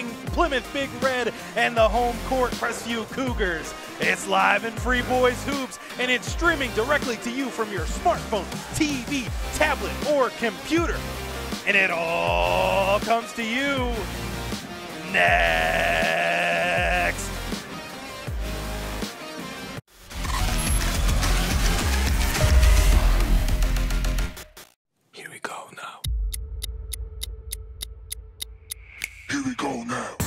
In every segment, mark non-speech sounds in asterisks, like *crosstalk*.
Plymouth Big Red and the home court Crestview Cougars. It's live in Free Boys Hoops, and it's streaming directly to you from your smartphone, TV, tablet, or computer. And it all comes to you next. Here we go now.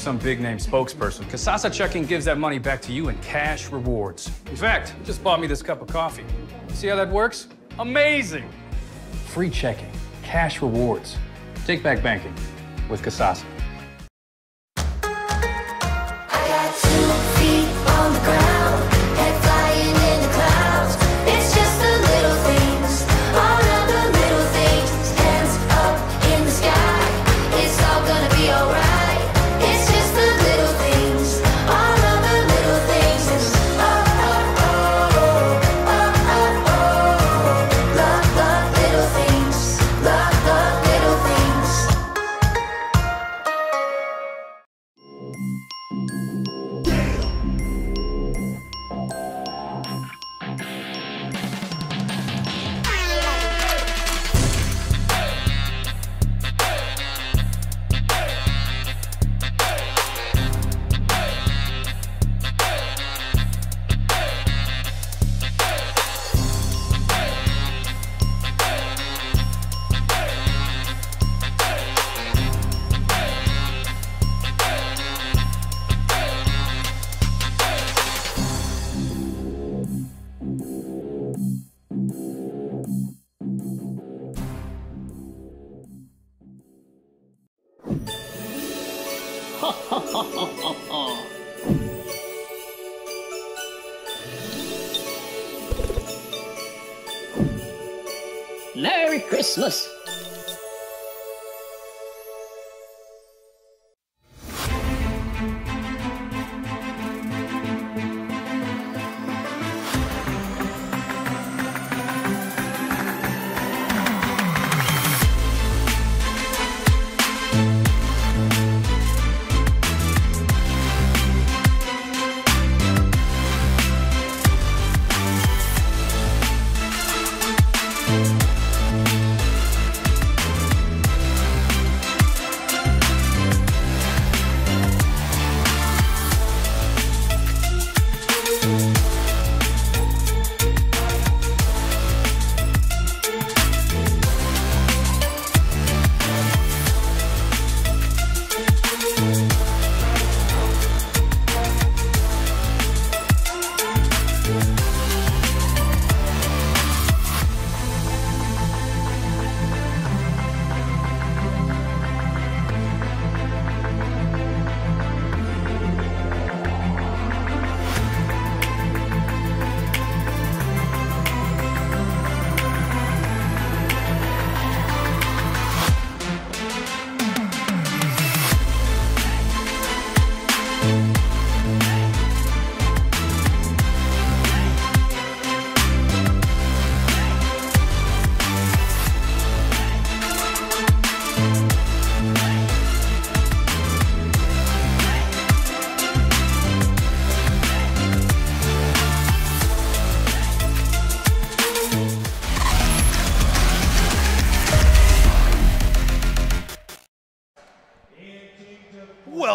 Some big name spokesperson, Kasasa Checking gives that money back to you in cash rewards. In fact, it just bought me this cup of coffee. See how that works? Amazing! Free checking, cash rewards. Take back banking with Kasasa.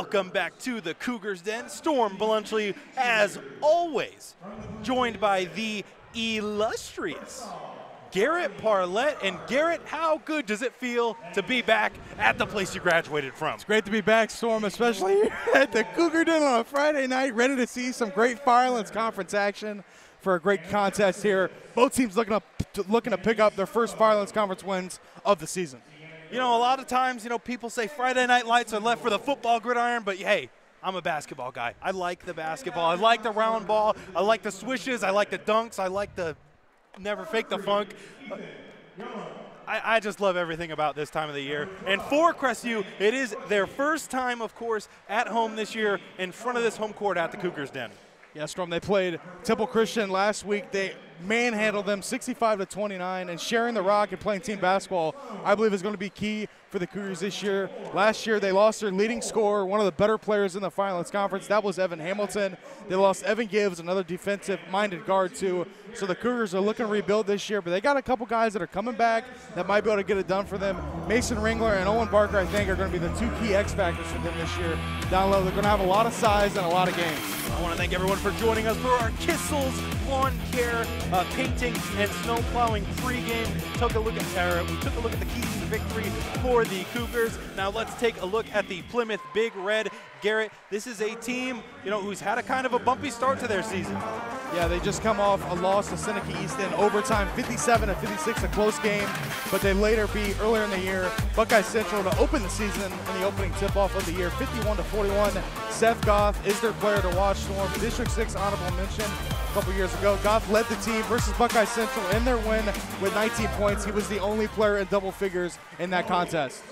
Welcome back to the Cougars Den. Storm Bluntschly, as always, joined by the illustrious Garrett Parlett. And Garrett, how good does it feel to be back at the place you graduated from? It's great to be back, Storm, especially *laughs* at the Cougar Den on a Friday night. Ready to see some great Firelands Conference action for a great contest here. Both teams looking up, looking to pick up their first Firelands Conference wins of the season. You know, a lot of times, you know, people say Friday night lights are left for the football gridiron, but hey, I'm a basketball guy. I like the basketball. I like the round ball. I like the swishes. I like the dunks. I like the never fake the funk. I, I, just love everything about this time of the year. And for Crestview, it is their first time, of course, at home this year in front of this home court at the Cougars Den. Yeah, Storm. They played Temple Christian last week. They manhandled them 65 to 29, and sharing the rock and playing team basketball, I believe, is going to be key for the Cougars this year. Last year, they lost their leading scorer, one of the better players in the Firelands Conference. That was Evan Hamilton. They lost Evan Gibbs, another defensive-minded guard too. So the Cougars are looking to rebuild this year, but they got a couple guys that are coming back that might be able to get it done for them. Mason Ringler and Owen Barker, I think, are going to be the two key X factors for them this year. Down low, they're going to have a lot of size and a lot of games. I want to thank everyone for joining us for our Kissels Lawn Care uh, Painting and Snow Plowing pregame. Took a look at, uh, we took a look at the keys victory for the Cougars. Now let's take a look at the Plymouth Big Red. Garrett, this is a team, you know, who's had a kind of a bumpy start to their season. Yeah, they just come off a loss to Seneca East in overtime, 57 to 56, a close game. But they later beat earlier in the year Buckeye Central to open the season in the opening tip-off of the year, 51 to 41. Seth Goff is their player to watch. Storm District 6 honorable mention a couple years ago. Goff led the team versus Buckeye Central in their win with 19 points. He was the only player in double figures in that contest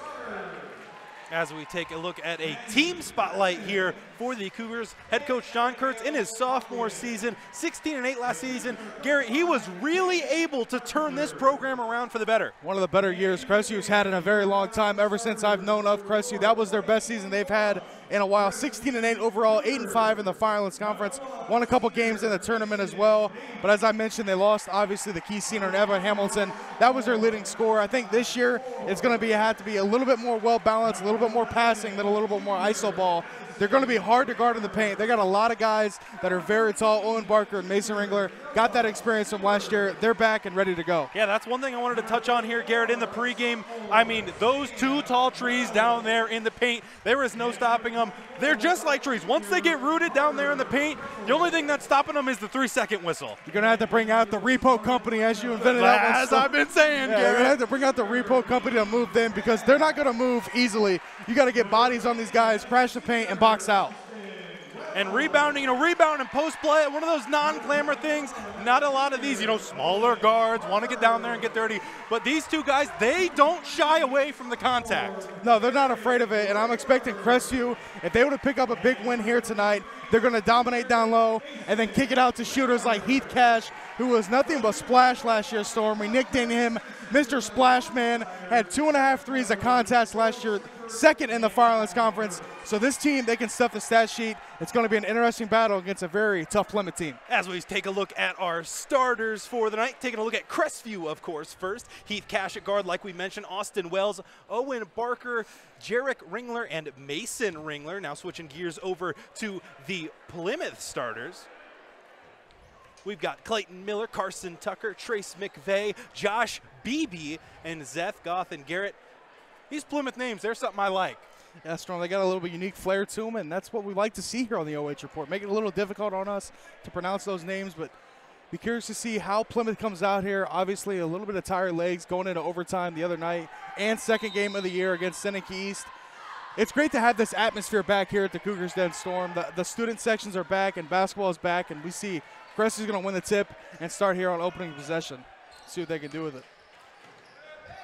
as we take a look at a team spotlight here for the Cougars. Head coach John Kurtz in his sophomore season, 16 and 8 last season. Garrett, he was really able to turn this program around for the better. One of the better years Crestview's had in a very long time. Ever since I've known of Crestview, that was their best season they've had in a while. 16 and 8 overall, 8 and 5 in the Firelands Conference. Won a couple games in the tournament as well. But as I mentioned, they lost obviously the key senior Evan Hamilton. That was their leading scorer. I think this year it's going to be have to be a little bit more well balanced, a little bit more passing than a little bit more ISO ball. They're going to be hard to guard in the paint. They got a lot of guys that are very tall. Owen Barker and Mason Ringler got that experience from last year. They're back and ready to go. Yeah, that's one thing I wanted to touch on here, Garrett, in the pregame. I mean, those two tall trees down there in the paint, there is no stopping them. They're just like trees. Once they get rooted down there in the paint, the only thing that's stopping them is the three-second whistle. You're going to have to bring out the repo company as you invented that one. As I've been saying, yeah, Garrett. You're going to have to bring out the repo company to move them because they're not going to move easily. You got to get bodies on these guys, crash the paint, and box out and rebounding, you know, rebound and post play, one of those non-glamour things. Not a lot of these, you know, smaller guards want to get down there and get dirty. But these two guys, they don't shy away from the contact. No, they're not afraid of it. And I'm expecting Crestview, if they were to pick up a big win here tonight, they're going to dominate down low and then kick it out to shooters like Heath Cash, who was nothing but splash last year, Storm. We nicknamed him Mr. Splash Man, had two and a half threes a contest last year second in the Firelands Conference. So this team, they can stuff the stat sheet. It's going to be an interesting battle against a very tough Plymouth team. As we take a look at our starters for the night, taking a look at Crestview, of course, first. Heath Cash at guard, like we mentioned, Austin Wells, Owen Barker, Jarek Ringler, and Mason Ringler. Now switching gears over to the Plymouth starters. We've got Clayton Miller, Carson Tucker, Trace McVeigh, Josh Beebe, and Seth Goff and Garrett these Plymouth names, they're something I like. Yeah, Storm. They got a little bit unique flair to them, and that's what we like to see here on the OH report. Make it a little difficult on us to pronounce those names, but be curious to see how Plymouth comes out here. Obviously, a little bit of tired legs going into overtime the other night, and second game of the year against Seneca East. It's great to have this atmosphere back here at the Cougars Den Storm. The, the student sections are back, and basketball is back, and we see Crest is going to win the tip and start here on opening possession. See what they can do with it.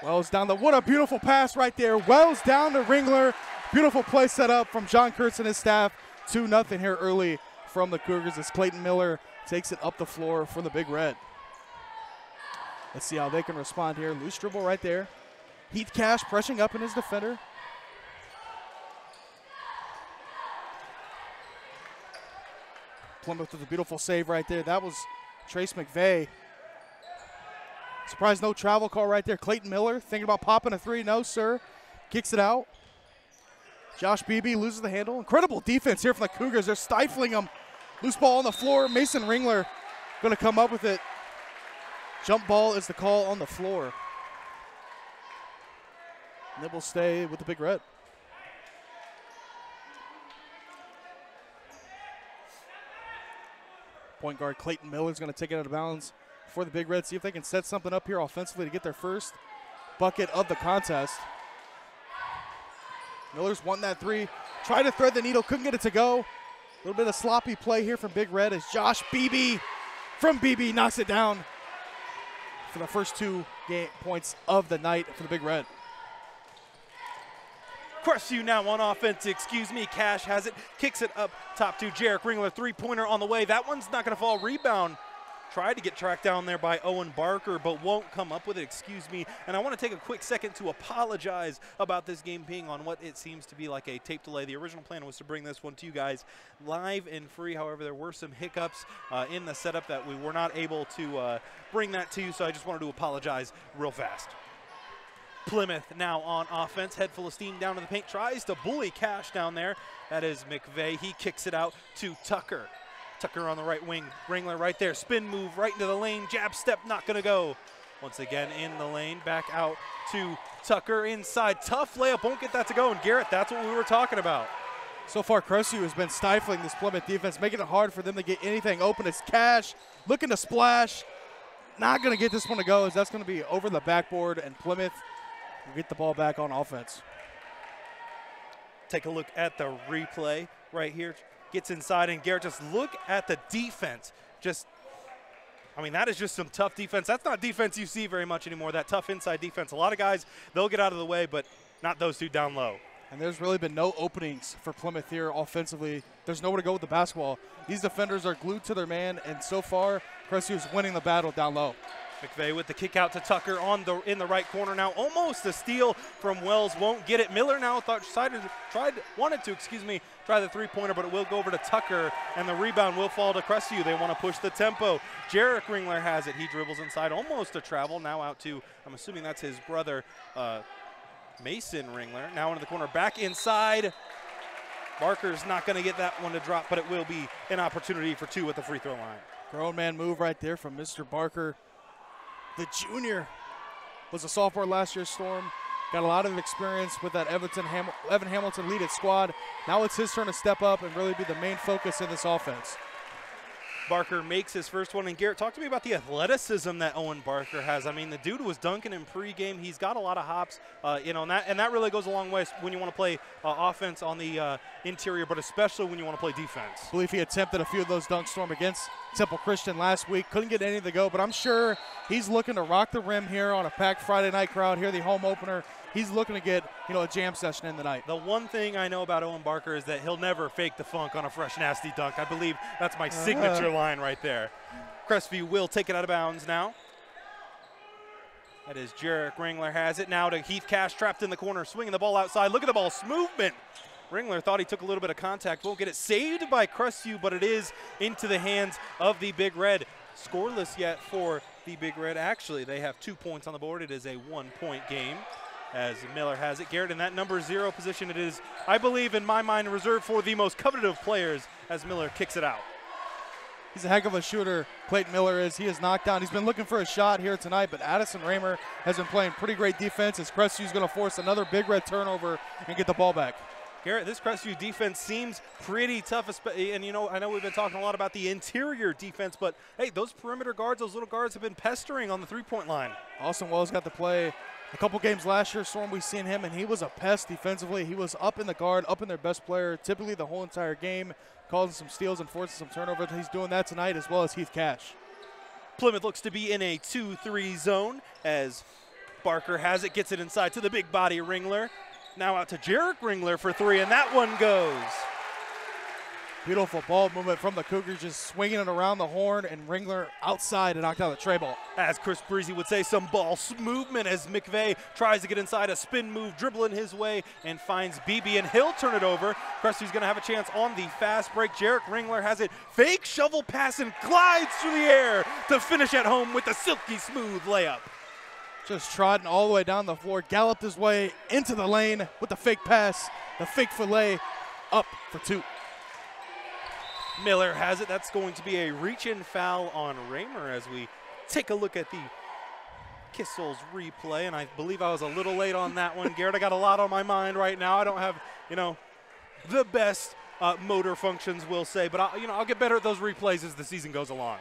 Wells down the, what a beautiful pass right there. Wells down to Ringler. Beautiful play set up from John Kurtz and his staff. 2 nothing here early from the Cougars as Clayton Miller takes it up the floor for the Big Red. Let's see how they can respond here. Loose dribble right there. Heath Cash pressing up in his defender. Plymouth with a beautiful save right there. That was Trace McVeigh Surprised no travel call right there. Clayton Miller thinking about popping a three. No, sir. Kicks it out. Josh Beebe loses the handle. Incredible defense here from the Cougars. They're stifling them. Loose ball on the floor. Mason Ringler going to come up with it. Jump ball is the call on the floor. And it will stay with the Big Red. Point guard Clayton Miller is going to take it out of bounds for the Big Red. See if they can set something up here offensively to get their first bucket of the contest. Miller's won that three. Tried to thread the needle, couldn't get it to go. A little bit of sloppy play here from Big Red as Josh Beebe from Beebe knocks it down for the first two game points of the night for the Big Red. Crestview now on offense. Excuse me. Cash has it. Kicks it up top to Jarek Ringler. Three pointer on the way. That one's not going to fall. Rebound. Tried to get tracked down there by Owen Barker, but won't come up with it. Excuse me. And I want to take a quick second to apologize about this game being on what it seems to be like a tape delay. The original plan was to bring this one to you guys live and free. However, there were some hiccups uh, in the setup that we were not able to uh, bring that to you. So I just wanted to apologize real fast. Plymouth now on offense. Head full of steam down to the paint. Tries to bully Cash down there. That is McVeigh. He kicks it out to Tucker. Tucker on the right wing. Ringler right there. Spin move right into the lane. Jab step not going to go. Once again in the lane. Back out to Tucker inside. Tough layup. Won't get that to go. And Garrett, that's what we were talking about. So far, Crestview has been stifling this Plymouth defense, making it hard for them to get anything open. It's Cash looking to splash. Not going to get this one to go as that's going to be over the backboard, and Plymouth get the ball back on offense. Take a look at the replay right here. Gets inside, and Garrett just look at the defense. Just, I mean, that is just some tough defense. That's not defense you see very much anymore, that tough inside defense. A lot of guys, they'll get out of the way, but not those two down low. And there's really been no openings for Plymouth here offensively. There's nowhere to go with the basketball. These defenders are glued to their man, and so far, Crestview is winning the battle down low. McVeigh with the kick out to Tucker on the in the right corner now. Almost a steal from Wells. Won't get it. Miller now thought decided tried wanted to excuse me try the three pointer, but it will go over to Tucker, and the rebound will fall to Crestview. They want to push the tempo. Jarek Ringler has it. He dribbles inside, almost a travel. Now out to I'm assuming that's his brother. Uh, Mason Ringler now into the corner, back inside. Barker's not going to get that one to drop, but it will be an opportunity for two at the free throw line. Grown man move right there from Mr. Barker. The junior was a sophomore last year, Storm. Got a lot of experience with that Everton Ham- Evan Hamilton leaded squad. Now it's his turn to step up and really be the main focus in this offense. Barker makes his first one. And Garrett, talk to me about the athleticism that Owen Barker has. I mean, the dude was dunking in pregame. He's got a lot of hops, uh, you know, and that, and that really goes a long way when you want to play uh, offense on the uh, interior, but especially when you want to play defense. I believe he attempted a few of those dunk storm against Temple Christian last week. Couldn't get any to go, but I'm sure he's looking to rock the rim here on a packed Friday night crowd here, the home opener. He's looking to get, you know, a jam session in the night. The one thing I know about Owen Barker is that he'll never fake the funk on a fresh, nasty dunk. I believe that's my uh-huh. signature line right there. Crestview will take it out of bounds now. That is Jarek Ringler has it now to Heath Cash trapped in the corner, swinging the ball outside. Look at the ball's movement. Ringler thought he took a little bit of contact. Won't get it saved by Crestview, but it is into the hands of the Big Red. Scoreless yet for the Big Red. Actually, they have two points on the board. It is a one-point game as Miller has it. Garrett in that number zero position. It is, I believe, in my mind, reserved for the most coveted of players as Miller kicks it out. He's a heck of a shooter, Clayton Miller is. He is knocked down. He's been looking for a shot here tonight, but Addison Raymer has been playing pretty great defense as Crestview's going to force another big red turnover and get the ball back. Garrett, this Crestview defense seems pretty tough. And, you know, I know we've been talking a lot about the interior defense, but, hey, those perimeter guards, those little guards have been pestering on the three-point line. Austin Wells got the play a couple games last year, Storm. We've seen him, and he was a pest defensively. He was up in the guard, up in their best player, typically the whole entire game, causing some steals and forcing some turnovers. He's doing that tonight as well as Heath Cash. Plymouth looks to be in a 2-3 zone as Barker has it, gets it inside to the big body Ringler. Now out to Jarek Ringler for three, and that one goes. Beautiful ball movement from the Cougars, just swinging it around the horn, and Ringler outside and knocked out the tray ball. As Chris Breezy would say, some ball movement as McVeigh tries to get inside a spin move, dribbling his way, and finds Beebe, and he'll turn it over. Crestview's going to have a chance on the fast break. Jarek Ringler has it. Fake shovel pass and glides through the air to finish at home with a silky smooth layup. just trotting all the way down the floor, galloped his way into the lane with the fake pass, the fake fillet, up for two. Miller has it. That's going to be a reach-in foul on Raymer as we take a look at the Kissels replay. And I believe I was a little late on that one. Garrett, I got a lot on my mind right now. I don't have, you know, the best uh, motor functions, we'll say, but I, you know, I'll get better at those replays as the season goes along.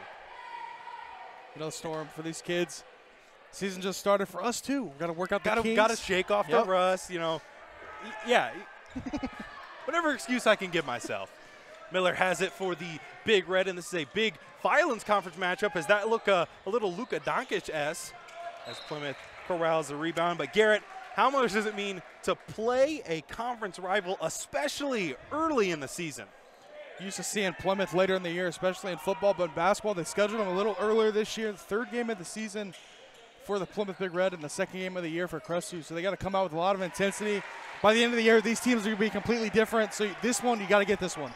You know, Storm for these kids. Season just started for us too. We got to work out the Got to kinks. got to shake off Yep. the rust, you know. Yeah, *laughs* whatever excuse I can give myself. Miller has it for the Big Red, and this is a big Firelands Conference matchup. As that look uh, a little Luka Doncic s as Plymouth corrals the rebound. But Garrett, how much does it mean to play a conference rival, especially early in the season? Used to seeing Plymouth later in the year, especially in football, but in basketball, they scheduled them a little earlier this year. The third game of the season for the Plymouth Big Red and the second game of the year for Crestview. So they got to come out with a lot of intensity. By the end of the year, these teams are going to be completely different. So this one, you got to get this one.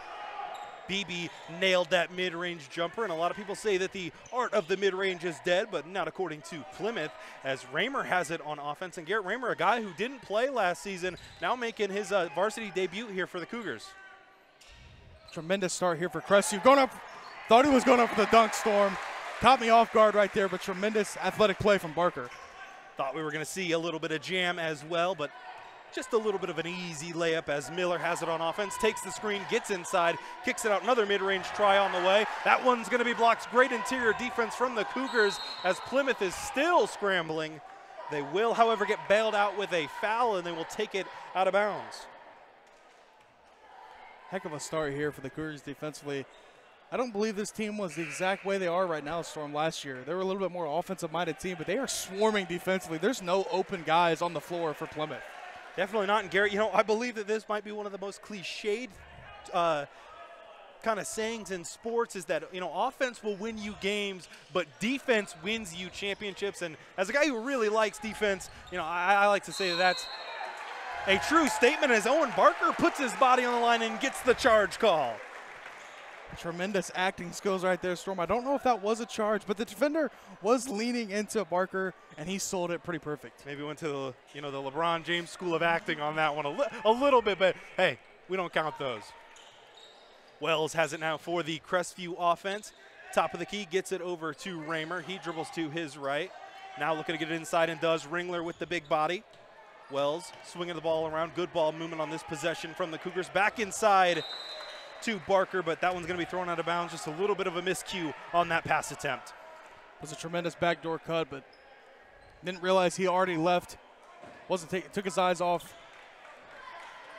Beebe nailed that mid-range jumper, and a lot of people say that the art of the mid-range is dead, but not according to Plymouth, as Raymer has it on offense. And Garrett Raymer, a guy who didn't play last season, now making his uh, varsity debut here for the Cougars. Tremendous start here for Crestview. Going up, thought he was going up for the dunk storm. Caught me off guard right there, but tremendous athletic play from Barker. Thought we were going to see a little bit of jam as well, but just a little bit of an easy layup as Miller has it on offense, takes the screen, gets inside, kicks it out. Another mid-range try on the way. That one's going to be blocked. Great interior defense from the Cougars as Plymouth is still scrambling. They will, however, get bailed out with a foul, and they will take it out of bounds. Heck of a start here for the Cougars defensively. I don't believe this team was the exact way they are right now, Storm, last year. They were a little bit more offensive minded team, but they are swarming defensively. There's no open guys on the floor for Plymouth. Definitely not. And Garrett, you know, I believe that this might be one of the most cliched uh, kind of sayings in sports is that, you know, offense will win you games, but defense wins you championships. And as a guy who really likes defense, you know, I, I like to say that that's a true statement as Owen Barker puts his body on the line and gets the charge call. Tremendous acting skills right there, Storm. I don't know if that was a charge, but the defender was leaning into Barker, and he sold it pretty perfect. Maybe went to the, you know, the LeBron James School of Acting on that one a, li- a little bit, but hey, we don't count those. Wells has it now for the Crestview offense. Top of the key, gets it over to Raymer. He dribbles to his right. Now looking to get it inside and does. Ringler with the big body. Wells swinging the ball around. Good ball movement on this possession from the Cougars. Back inside to Barker, but that one's going to be thrown out of bounds. Just a little bit of a miscue on that pass attempt. It was a tremendous backdoor cut, but didn't realize he already left. Wasn't take, took his eyes off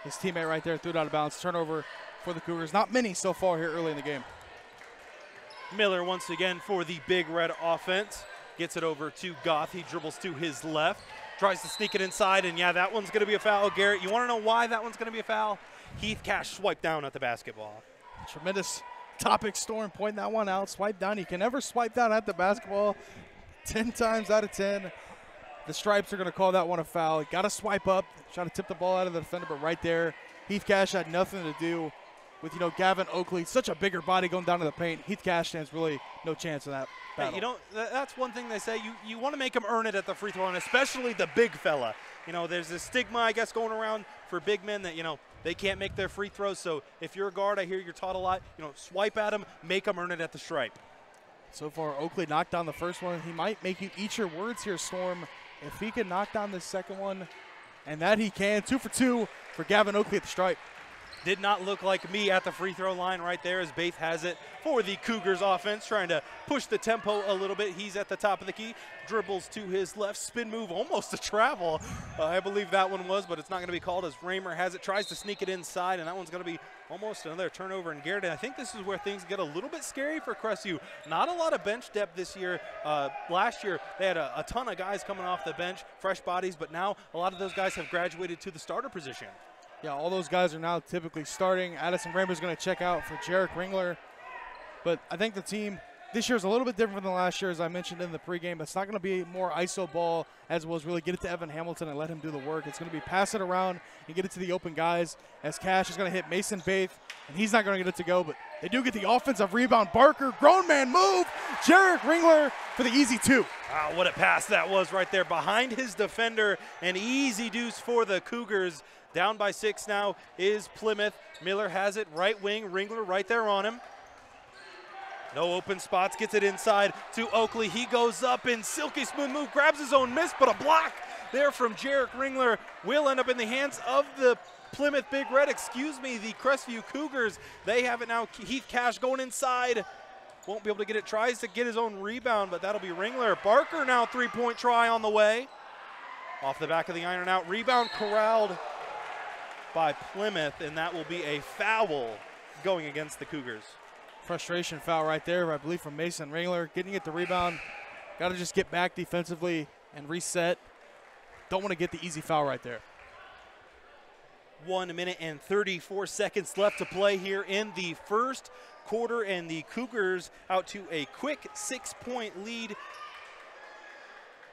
his teammate right there, threw it out of bounds. Turnover for the Cougars. Not many so far here early in the game. Miller once again for the Big Red offense. Gets it over to Goff. He dribbles to his left. Tries to sneak it inside, and yeah, that one's going to be a foul. Garrett, you want to know why that one's going to be a foul? Heath Cash swiped down at the basketball. Tremendous topic storm pointing that one out. Swipe down. You can never swipe down at the basketball. 10 times out of 10. The Stripes are going to call that one a foul. Got to swipe up, try to tip the ball out of the defender, but right there, Heath Cash had nothing to do with, you know, Gavin Oakley. Such a bigger body going down to the paint. Heath Cash stands really no chance in that battle. Hey, you know, tha- that's one thing they say. You, you want to make them earn it at the free throw line, especially the big fella. You know, there's this stigma, I guess, going around for big men that, you know, they can't make their free throws. So if you're a guard, I hear you're taught a lot, you know, swipe at them, make them earn it at the stripe. So far, Oakley knocked down the first one. He might make you eat your words here, Storm. If he can knock down the second one, and that he can. Two for two for Gavin Oakley at the stripe. Did not look like me at the free throw line right there as Baith has it for the Cougars offense, trying to push the tempo a little bit. He's at the top of the key, dribbles to his left, spin move, almost a travel. Uh, I believe that one was, but it's not going to be called as Raymer has it, tries to sneak it inside, and that one's going to be almost another turnover. in Garrett, And I think this is where things get a little bit scary for Crestview. Not a lot of bench depth this year. Uh, last year, they had a, a ton of guys coming off the bench, fresh bodies, but now a lot of those guys have graduated to the starter position. Yeah, all those guys are now typically starting. Addison Raymer's going to check out for Jarek Ringler. But I think the team this year is a little bit different than last year, as I mentioned in the pregame. It's not going to be more ISO ball as it was really get it to Evan Hamilton and let him do the work. It's going to be pass it around and get it to the open guys. As Cash is going to hit Mason Baith, and he's not going to get it to go, but they do get the offensive rebound. Barker, grown man move. Jarek Ringler for the easy two. Wow, what a pass that was right there behind his defender. An easy deuce for the Cougars. Down by six now is Plymouth. Miller has it right wing. Ringler right there on him. No open spots, gets it inside to Oakley. He goes up in silky smooth move, grabs his own miss, but a block there from Jarek Ringler will end up in the hands of the Plymouth Big Red, excuse me, the Crestview Cougars. They have it now. Heath Cash going inside. Won't be able to get it. Tries to get his own rebound, but that'll be Ringler. Barker now three point try on the way. Off the back of the iron out. Rebound corralled by Plymouth, and that will be a foul going against the Cougars. Frustration foul right there, I believe, from Mason Ringler. Getting it the rebound. Got to just get back defensively and reset. Don't want to get the easy foul right there. One minute and 34 seconds left to play here in the first quarter, and the Cougars out to a quick six point lead.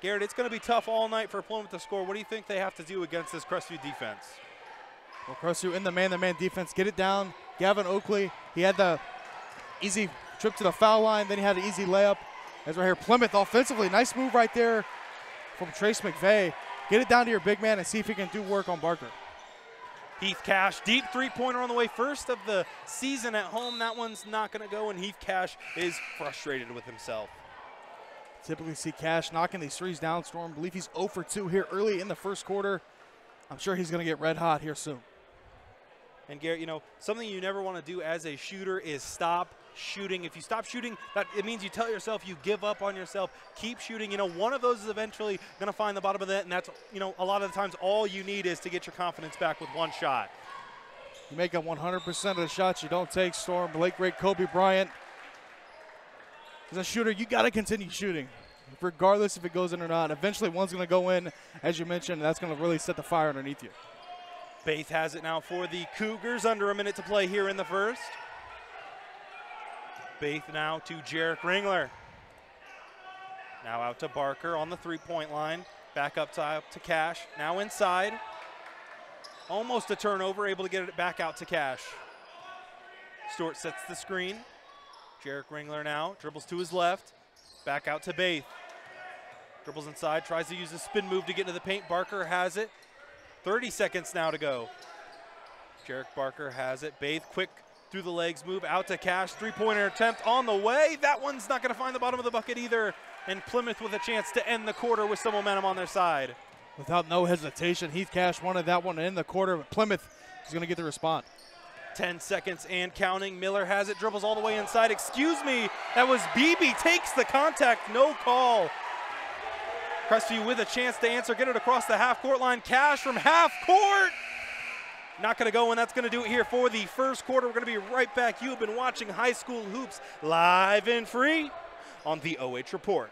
Garrett, it's going to be tough all night for Plymouth to score. What do you think they have to do against this Crestview defense? Well, Crestview in the man-to-man defense, get it down. Gavin Oakley, he had the easy trip to the foul line, then he had an easy layup. As we're here, Plymouth offensively, nice move right there from Trace McVeigh. Get it down to your big man and see if he can do work on Barker. Heath Cash, deep three pointer on the way, first of the season at home. That one's not going to go, and Heath Cash is frustrated with himself. Typically see Cash knocking these threes down. Storm, believe he's 0 for 2 here early in the first quarter. I'm sure he's going to get red hot here soon. And Garrett, you know, something you never want to do as a shooter is stop shooting. If you stop shooting, that it means you tell yourself you give up on yourself. Keep shooting. You know, one of those is eventually going to find the bottom of the net, and that's, you know, a lot of the times all you need is to get your confidence back with one shot. You make up 100% of the shots you don't take, Storm. Late great Kobe Bryant. As a shooter, you got to continue shooting, regardless if it goes in or not. Eventually, one's going to go in, as you mentioned, and that's going to really set the fire underneath you. Baith has it now for the Cougars. Under a minute to play here in the first. Baith now to Jarek Ringler. Now out to Barker on the three-point line. Back up to, to Cash. Now inside. Almost a turnover, able to get it back out to Cash. Stewart sets the screen. Jarek Ringler now dribbles to his left. Back out to Baith. Dribbles inside, tries to use a spin move to get into the paint. Barker has it. 30 seconds now to go. Jarek Barker has it. Baith quick through the legs move out to Cash. Three pointer attempt on the way. That one's not going to find the bottom of the bucket either. And Plymouth with a chance to end the quarter with some momentum on their side. Without no hesitation, Heath Cash wanted that one in the quarter, but Plymouth is going to get the response. 10 seconds and counting. Miller has it, dribbles all the way inside. Excuse me, that was Beebe takes the contact, no call. Crestview with a chance to answer, get it across the half court line. Cash from half court. Not going to go, and that's going to do it here for the first quarter. We're going to be right back. You have been watching High School Hoops live and free on the OH Report.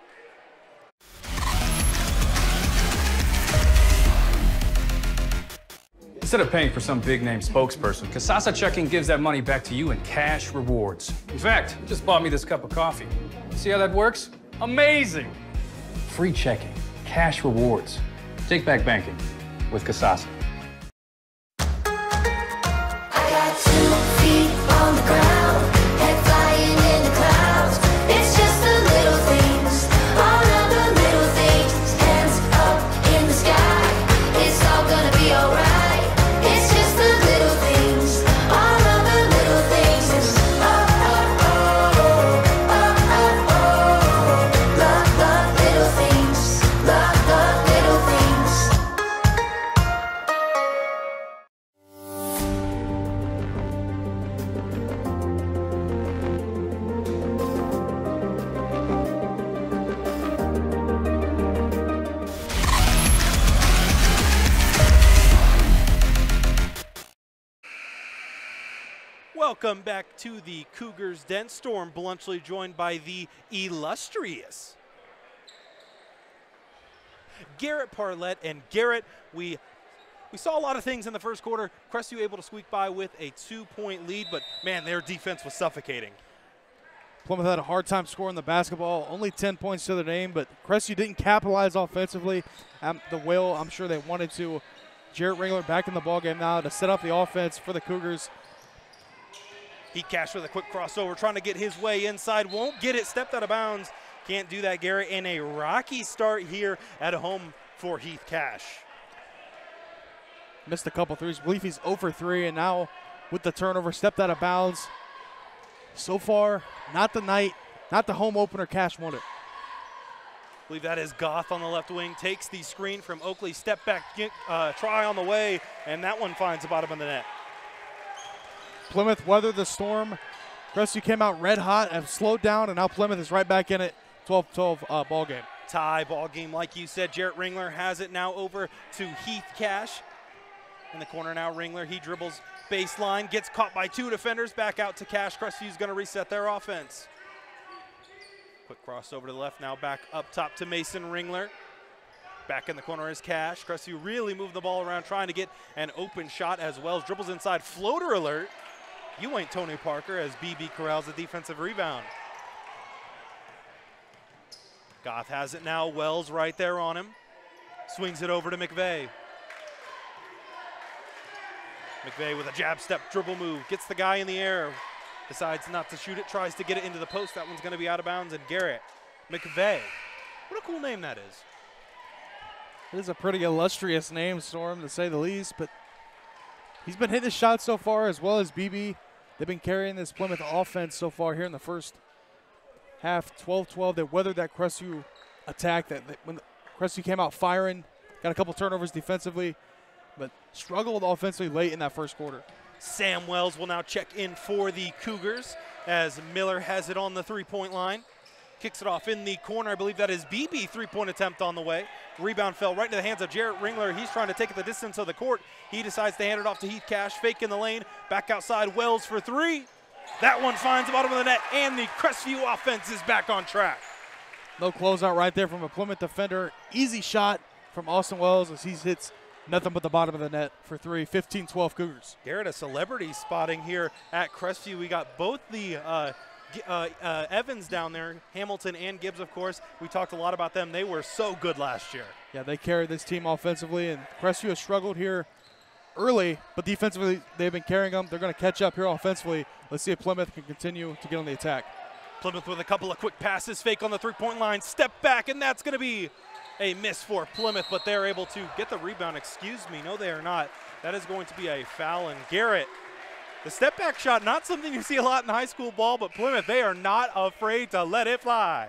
Instead of paying for some big name spokesperson, Kasasa Checking gives that money back to you in cash rewards. In fact, just bought me this cup of coffee. See how that works? Amazing! Free checking, cash rewards. Take back banking with Kasasa. Welcome back to the Cougars Den. Storm Bluntschly joined by the illustrious Garrett Parlett. And Garrett, we we saw a lot of things in the first quarter. Crestview able to squeak by with a two-point lead, but man, their defense was suffocating. Plymouth had a hard time scoring the basketball, only 10 points to their name, but Crestview didn't capitalize offensively. Um, the will, I'm sure they wanted to. Jarrett Ringler back in the ballgame now to set up the offense for the Cougars. Heath Cash with a quick crossover, trying to get his way inside. Won't get it. Stepped out of bounds. Can't do that, Garrett. And a rocky start here at home for Heath Cash. Missed a couple threes. believe he's over 3, and now with the turnover, stepped out of bounds. So far, not the night, not the home opener Cash won it. believe that is Goff on the left wing. Takes the screen from Oakley. Step back, uh, try on the way, and that one finds the bottom of the net. Plymouth weathered the storm. Crestview came out red hot, have slowed down, and now Plymouth is right back in it. 12-12 uh, ball game. Tie ball game, like you said. Jarrett Ringler has it now over to Heath Cash. In the corner now, Ringler. He dribbles baseline, gets caught by two defenders. Back out to Cash. Crestview's going to reset their offense. Quick crossover to the left now, back up top to Mason Ringler. Back in the corner is Cash. Crestview really moved the ball around, trying to get an open shot as well. Dribbles inside, floater alert. You ain't Tony Parker as Beebe corrals the defensive rebound. Goff has it now. Wells right there on him. Swings it over to McVeigh. McVeigh with a jab step dribble move. Gets the guy in the air. Decides not to shoot it. Tries to get it into the post. That one's going to be out of bounds. And Garrett McVeigh. What a cool name that is. It is a pretty illustrious name, Storm, to say the least, but he's been hitting his shots so far as well as BB. They've been carrying this Plymouth offense so far here in the first half, 12-12. They weathered that Crestview attack. That, that when Crestview came out firing, got a couple turnovers defensively, but struggled offensively late in that first quarter. Sam Wells will now check in for the Cougars as Miller has it on the three-point line. Kicks it off in the corner. I believe that is Beebe three-point attempt on the way. Rebound fell right into the hands of Jarrett Ringler. He's trying to take it the distance of the court. He decides to hand it off to Heath Cash. Fake in the lane. Back outside. Wells for three. That one finds the bottom of the net, and the Crestview offense is back on track. No closeout right there from a Plymouth defender. Easy shot from Austin Wells as he hits nothing but the bottom of the net for three. 15-12 Cougars. Garrett, a celebrity spotting here at Crestview. We got both the uh, uh, uh, Evans down there, Hamilton and Gibbs, of course. We talked a lot about them. They were so good last year. Yeah, they carried this team offensively, and Crestview has struggled here early, but defensively they've been carrying them. They're going to catch up here offensively. Let's see if Plymouth can continue to get on the attack. Plymouth with a couple of quick passes, fake on the three-point line, step back, and that's going to be a miss for Plymouth, but they're able to get the rebound. Excuse me, no, they are not. That is going to be a foul, and Garrett the step back shot, not something you see a lot in high school ball, but Plymouth, they are not afraid to let it fly.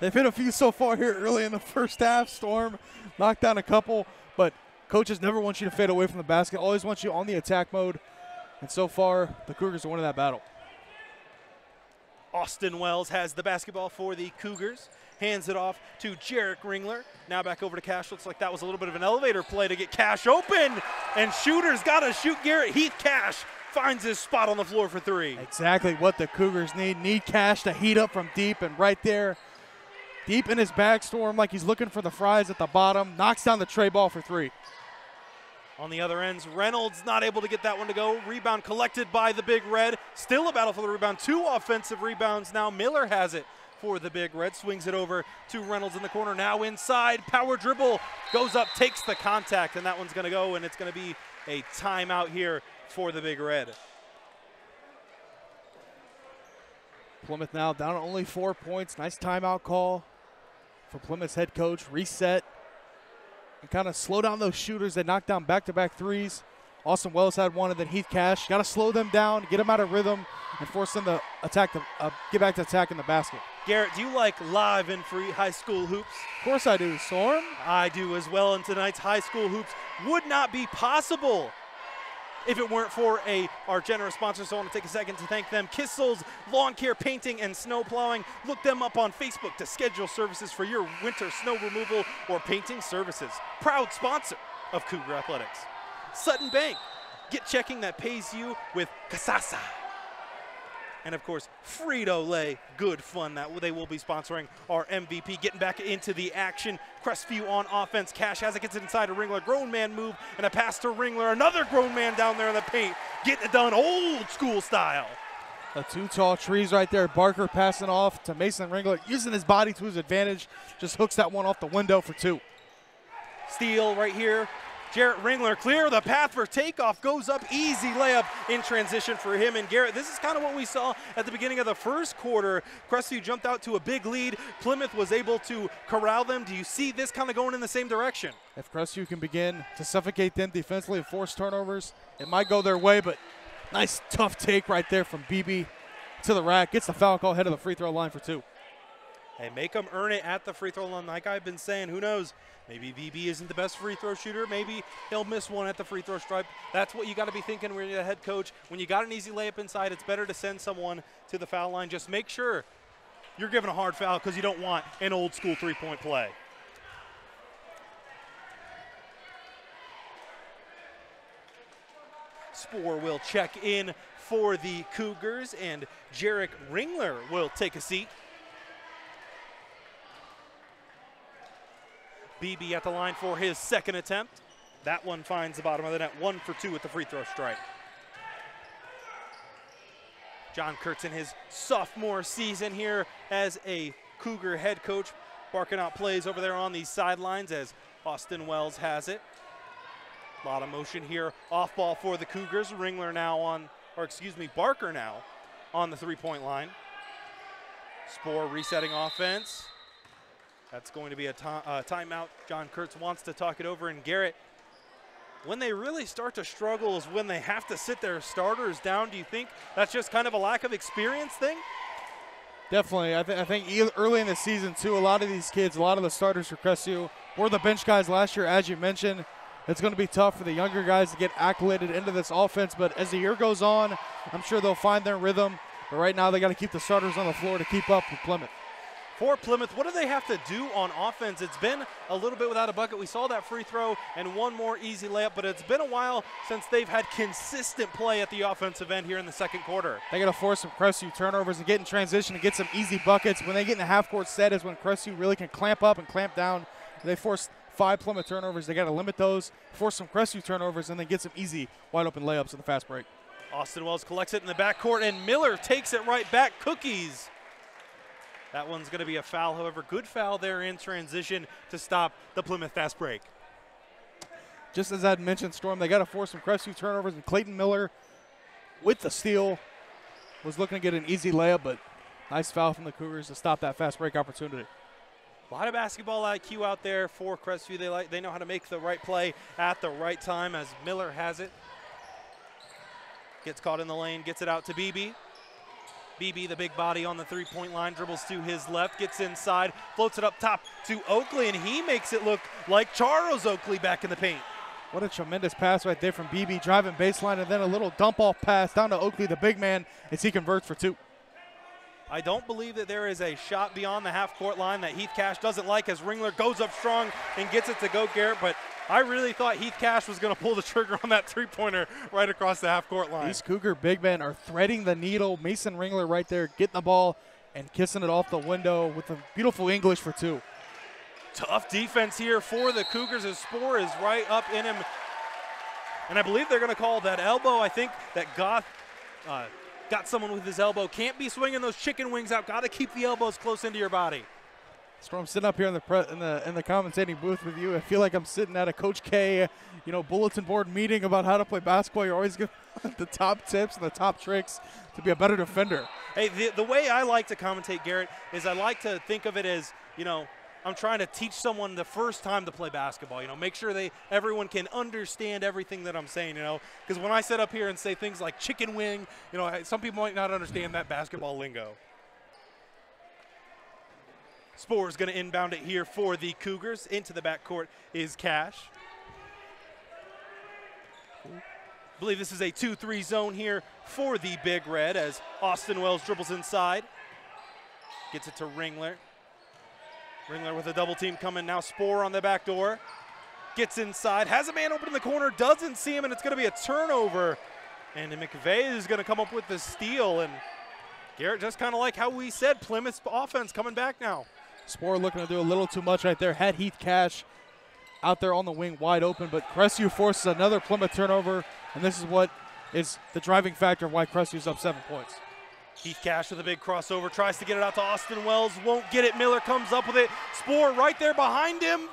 They've hit a few so far here early in the first half. Storm knocked down a couple, but coaches never want you to fade away from the basket, always want you on the attack mode. And so far, the Cougars are winning that battle. Austin Wells has the basketball for the Cougars. Hands it off to Jarek Ringler. Now back over to Cash. Looks like that was a little bit of an elevator play to get Cash open. And shooter's got to shoot Garrett. Heath Cash finds his spot on the floor for three. Exactly what the Cougars need. Need Cash to heat up from deep, and right there, deep in his back storm, like he's looking for the fries at the bottom, knocks down the tray ball for three. On the other ends, Reynolds not able to get that one to go. Rebound collected by the Big Red. Still a battle for the rebound. Two offensive rebounds now. Miller has it for the Big Red. Swings it over to Reynolds in the corner. Now inside. Power dribble. Goes up, takes the contact, and that one's going to go, and it's going to be a timeout here for the Big Red. Plymouth now down only four points. Nice timeout call for Plymouth's head coach. Reset and kind of slow down those shooters that knocked down back-to-back threes. Austin Wells had one, and then Heath Cash. Got to slow them down, get them out of rhythm, and force them to attack the uh, get back to attacking the basket. Garrett, do you like live and free high school hoops? Of course I do, Storm. I do as well, and tonight's high school hoops would not be possible if it weren't for a our generous sponsors. So I want to take a second to thank them. Kissel's Lawn Care Painting and Snow Plowing. Look them up on Facebook to schedule services for your winter snow removal or painting services. Proud sponsor of Cougar Athletics. Sutton Bank. Get checking that pays you with Kasasa. And of course, Frito Lay, good fun that they will be sponsoring our MVP. Getting back into the action. Crestview on offense. Cash has it, gets it inside a Ringler. Grown man move and a pass to Ringler. Another grown man down there in the paint. Getting it done old school style. The two tall trees right there. Barker passing off to Mason Ringler, using his body to his advantage. Just hooks that one off the window for two. Steal right here. Jarrett Ringler clear the path for takeoff, goes up, easy layup in transition for him and Garrett. This is kind of what we saw at the beginning of the first quarter. Crestview jumped out to a big lead. Plymouth was able to corral them. Do you see this kind of going in the same direction? If Crestview can begin to suffocate them defensively and force turnovers, it might go their way, but nice tough take right there from Beebe to the rack. Gets the foul call, head of the free throw line for two. Hey, make them earn it at the free throw line. Like I've been saying, who knows? Maybe Beebe isn't the best free throw shooter. Maybe he'll miss one at the free throw stripe. That's what you got to be thinking when you're the head coach. When you got an easy layup inside, it's better to send someone to the foul line. Just make sure you're giving a hard foul because you don't want an old school three point play. Spore will check in for the Cougars, and Jarek Ringler will take a seat. Beebe at the line for his second attempt. That one finds the bottom of the net, one for two at the free throw strike. John Kurtz in his sophomore season here as a Cougar head coach, barking out plays over there on these sidelines as Austin Wells has it. A lot of motion here, off ball for the Cougars. Ringler now on, or excuse me, Barker now on the three point line. Spore resetting offense. That's going to be a uh, timeout. John Kurtz wants to talk it over. And Garrett, when they really start to struggle is when they have to sit their starters down. Do you think that's just kind of a lack of experience thing? Definitely. I, th- I think e- early in the season, too, a lot of these kids, a lot of the starters for Crestview were the bench guys last year, as you mentioned. It's going to be tough for the younger guys to get acclimated into this offense, but as the year goes on, I'm sure they'll find their rhythm. But right now, they got to keep the starters on the floor to keep up with Plymouth. For Plymouth, what do they have to do on offense? It's been a little bit without a bucket. We saw that free throw and one more easy layup, but it's been a while since they've had consistent play at the offensive end here in the second quarter. They got to force some Crestview turnovers and get in transition and get some easy buckets. When they get in the half court set is when Crestview really can clamp up and clamp down. They force five Plymouth turnovers. They got to limit those, force some Crestview turnovers, and then get some easy wide open layups in the fast break. Austin Wells collects it in the backcourt, and Miller takes it right back. Cookies. That one's going to be a foul. However, good foul there in transition to stop the Plymouth fast break. Just as I'd mentioned, Storm, they got to force some Crestview turnovers, and Clayton Miller with the steal was looking to get an easy layup, but nice foul from the Cougars to stop that fast break opportunity. A lot of basketball IQ out there for Crestview. They like they know how to make the right play at the right time as Miller has it. Gets caught in the lane, gets it out to Beebe. Beebe, the big body on the three-point line, dribbles to his left, gets inside, floats it up top to Oakley, and he makes it look like Charles Oakley back in the paint. What a tremendous pass right there from Beebe, driving baseline, and then a little dump off pass down to Oakley, the big man, as he converts for two. I don't believe that there is a shot beyond the half court line that Heath Cash doesn't like as Ringler goes up strong and gets it to go Garrett, but I really thought Heath Cash was going to pull the trigger on that three pointer right across the half court line. These Cougar big men are threading the needle. Mason Ringler right there getting the ball and kissing it off the window with a beautiful English for two. Tough defense here for the Cougars as Spore is right up in him. And I believe they're going to call that elbow. I think that Goff uh, got someone with his elbow. Can't be swinging those chicken wings out. Got to keep the elbows close into your body. Storm sitting up here in the pre- in the in the commentating booth with you. I feel like I'm sitting at a Coach K, you know, bulletin board meeting about how to play basketball. You're always giving *laughs* the top tips and the top tricks to be a better defender. Hey, the, the way I like to commentate, Garrett, is I like to think of it as, you know, I'm trying to teach someone the first time to play basketball. You know, make sure they everyone can understand everything that I'm saying. You know, because when I sit up here and say things like chicken wing, you know, some people might not understand that basketball lingo. Spore's going to inbound it here for the Cougars. Into the backcourt is Cash. I believe this is a 2-3 zone here for the Big Red as Austin Wells dribbles inside. Gets it to Ringler. Ringler with a double team coming now. Spore on the back door. Gets inside. Has a man open in the corner. Doesn't see him, and it's going to be a turnover. And McVeigh is going to come up with the steal. And Garrett, just kind of like how we said, Plymouth's offense coming back now. Spore looking to do a little too much right there. Had Heath Cash out there on the wing wide open, but Crestview forces another Plymouth turnover, and this is what is the driving factor of why Crestview's up seven points. Heath Cash with a big crossover, tries to get it out to Austin Wells, won't get it. Miller comes up with it. Spore right there behind him.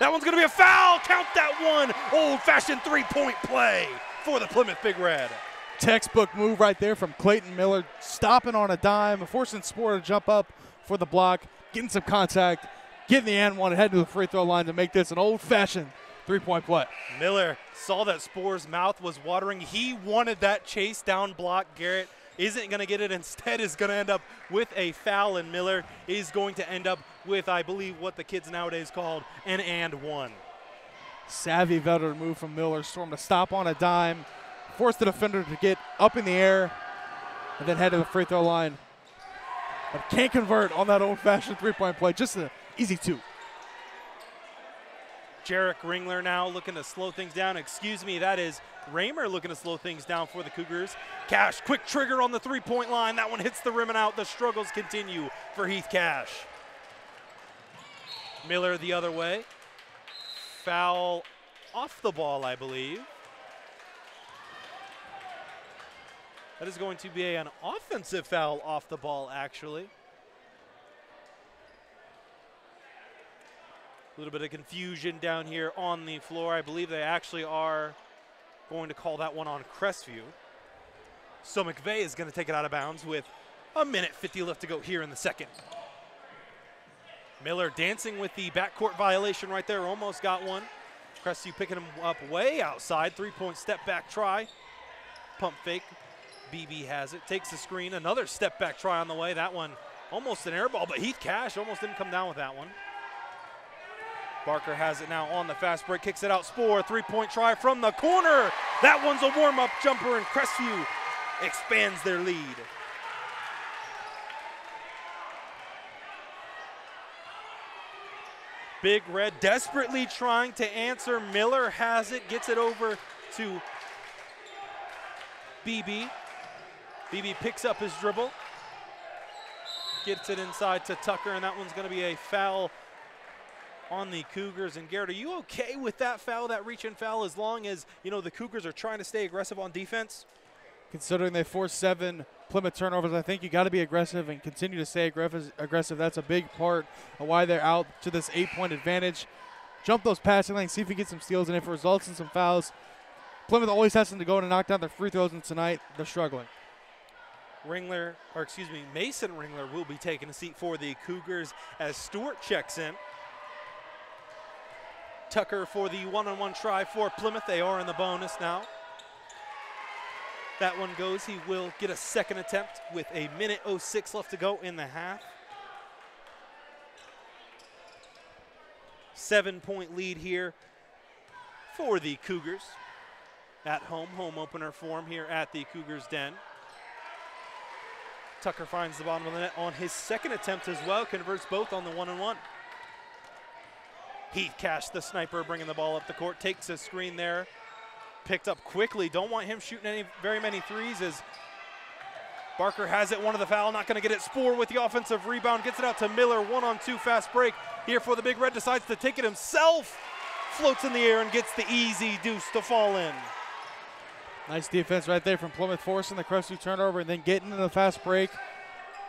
That one's going to be a foul. Count that one. Old fashioned three point play for the Plymouth Big Red. Textbook move right there from Clayton Miller, stopping on a dime, forcing Spore to jump up for the block, getting some contact, getting the and one, and head to the free throw line to make this an old fashioned three point play. Miller saw that Spore's mouth was watering. He wanted that chase down block. Garrett isn't going to get it. Instead, is going to end up with a foul, and Miller is going to end up with, I believe, what the kids nowadays called an and one. Savvy veteran move from Miller. Storm to stop on a dime, force the defender to get up in the air, and then head to the free throw line. But can't convert on that old fashioned three point play. Just an easy two. Jarek Ringler now looking to slow things down. Excuse me, that is Raymer looking to slow things down for the Cougars. Cash, quick trigger on the three point line. That one hits the rim and out. The struggles continue for Heath Cash. Miller the other way. Foul off the ball, I believe. That is going to be an offensive foul off the ball, actually. A little bit of confusion down here on the floor. I believe they actually are going to call that one on Crestview. So McVeigh is going to take it out of bounds with a minute 50 left to go here in the second. Miller dancing with the backcourt violation right there, almost got one. Crestview picking him up way outside. Three point step back try. Pump fake. Beebe has it. Takes the screen. Another step back try on the way. That one almost an air ball, but Heath Cash almost didn't come down with that one. Barker has it now on the fast break, kicks it out. Spore, three point try from the corner. That one's a warm up jumper, and Crestview expands their lead. Big Red desperately trying to answer. Miller has it, gets it over to Beebe. Beebe picks up his dribble, gets it inside to Tucker, and that one's going to be a foul on the Cougars. And Garrett, are you okay with that foul, that reach and foul, as long as you know the Cougars are trying to stay aggressive on defense? Considering they forced seven Plymouth turnovers, I think you got to be aggressive and continue to stay aggressive. That's a big part of why they're out to this eight-point advantage. Jump those passing lanes, see if you get some steals, and if it results in some fouls, Plymouth always has to go to knock down their free throws, and tonight they're struggling. Ringler, or excuse me, Mason Ringler will be taking a seat for the Cougars as Stewart checks in. Tucker for the one-on-one try for Plymouth. They are in the bonus now. That one goes. He will get a second attempt with a minute 06 left to go in the half. Seven point lead here for the Cougars at home. Home opener form here at the Cougars Den. Tucker finds the bottom of the net on his second attempt as well, converts both on the one and one. Heath Cash, the sniper, bringing the ball up the court, takes a screen there, picked up quickly. Don't want him shooting any very many threes as Barker has it, one of the foul, not going to get it. Spore with the offensive rebound, gets it out to Miller, one on two, fast break. Here for the Big Red, decides to take it himself, floats in the air and gets the easy deuce to fall in. Nice defense right there from Plymouth, forcing the Crestview turnover and then getting into the fast break.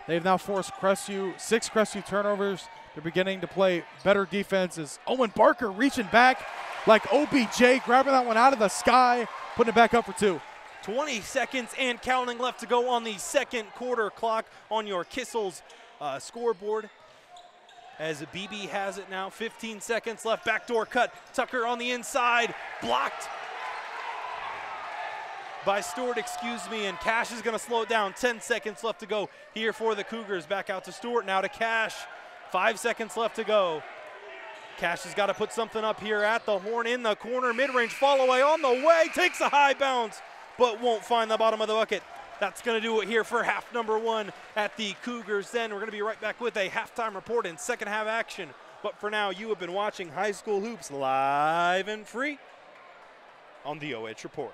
They've now forced Crestview, six Crestview turnovers. They're beginning to play better defense as Owen Barker reaching back like OBJ, grabbing that one out of the sky, putting it back up for two. 20 seconds and counting left to go on the second quarter clock on your Kissel's uh, scoreboard. As Beebe has it now, 15 seconds left. Backdoor cut. Tucker on the inside, blocked by Stewart, excuse me, and Cash is going to slow it down. 10 seconds left to go here for the Cougars. Back out to Stewart, now to Cash. Five seconds left to go. Cash has got to put something up here at the horn in the corner. Mid range fall away on the way. Takes a high bounce, but won't find the bottom of the bucket. That's going to do it here for half number one at the Cougars. Then we're going to be right back with a halftime report and second half action. But for now, you have been watching High School Hoops live and free on the OH Report.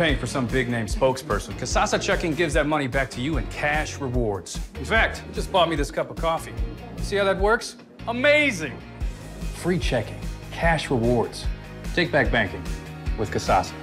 paying for some big name spokesperson, Kasasa Checking gives that money back to you in cash rewards. In fact, it just bought me this cup of coffee. See how that works? Amazing! Free checking, cash rewards. Take back banking with Kasasa.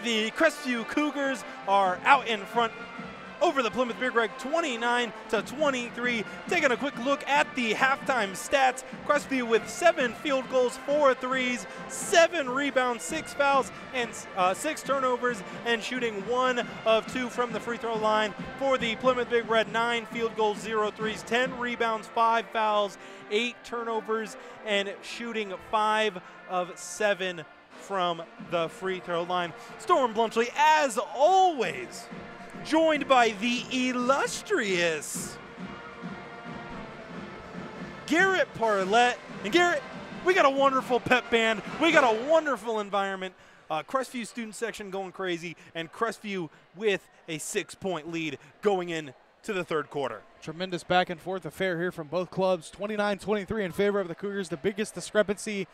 Den, where the Crestview Cougars are out in front over the Plymouth Big Red 29 to 23. Taking a quick look at the halftime stats. Crestview with seven field goals, four threes, seven rebounds, six fouls, and uh, six turnovers, and shooting one of two from the free throw line. For the Plymouth Big Red, nine field goals, zero threes, 10 rebounds, five fouls, eight turnovers, and shooting five of seven from the free throw line. Storm Bluntschly, as always, joined by the illustrious Garrett Parlett. And Garrett, we got a wonderful pep band. We got a wonderful environment. Uh, Crestview student section going crazy, and Crestview with a six-point lead going in to the third quarter. Tremendous back and forth affair here from both clubs. 29 23 in favor of the Cougars. The biggest discrepancy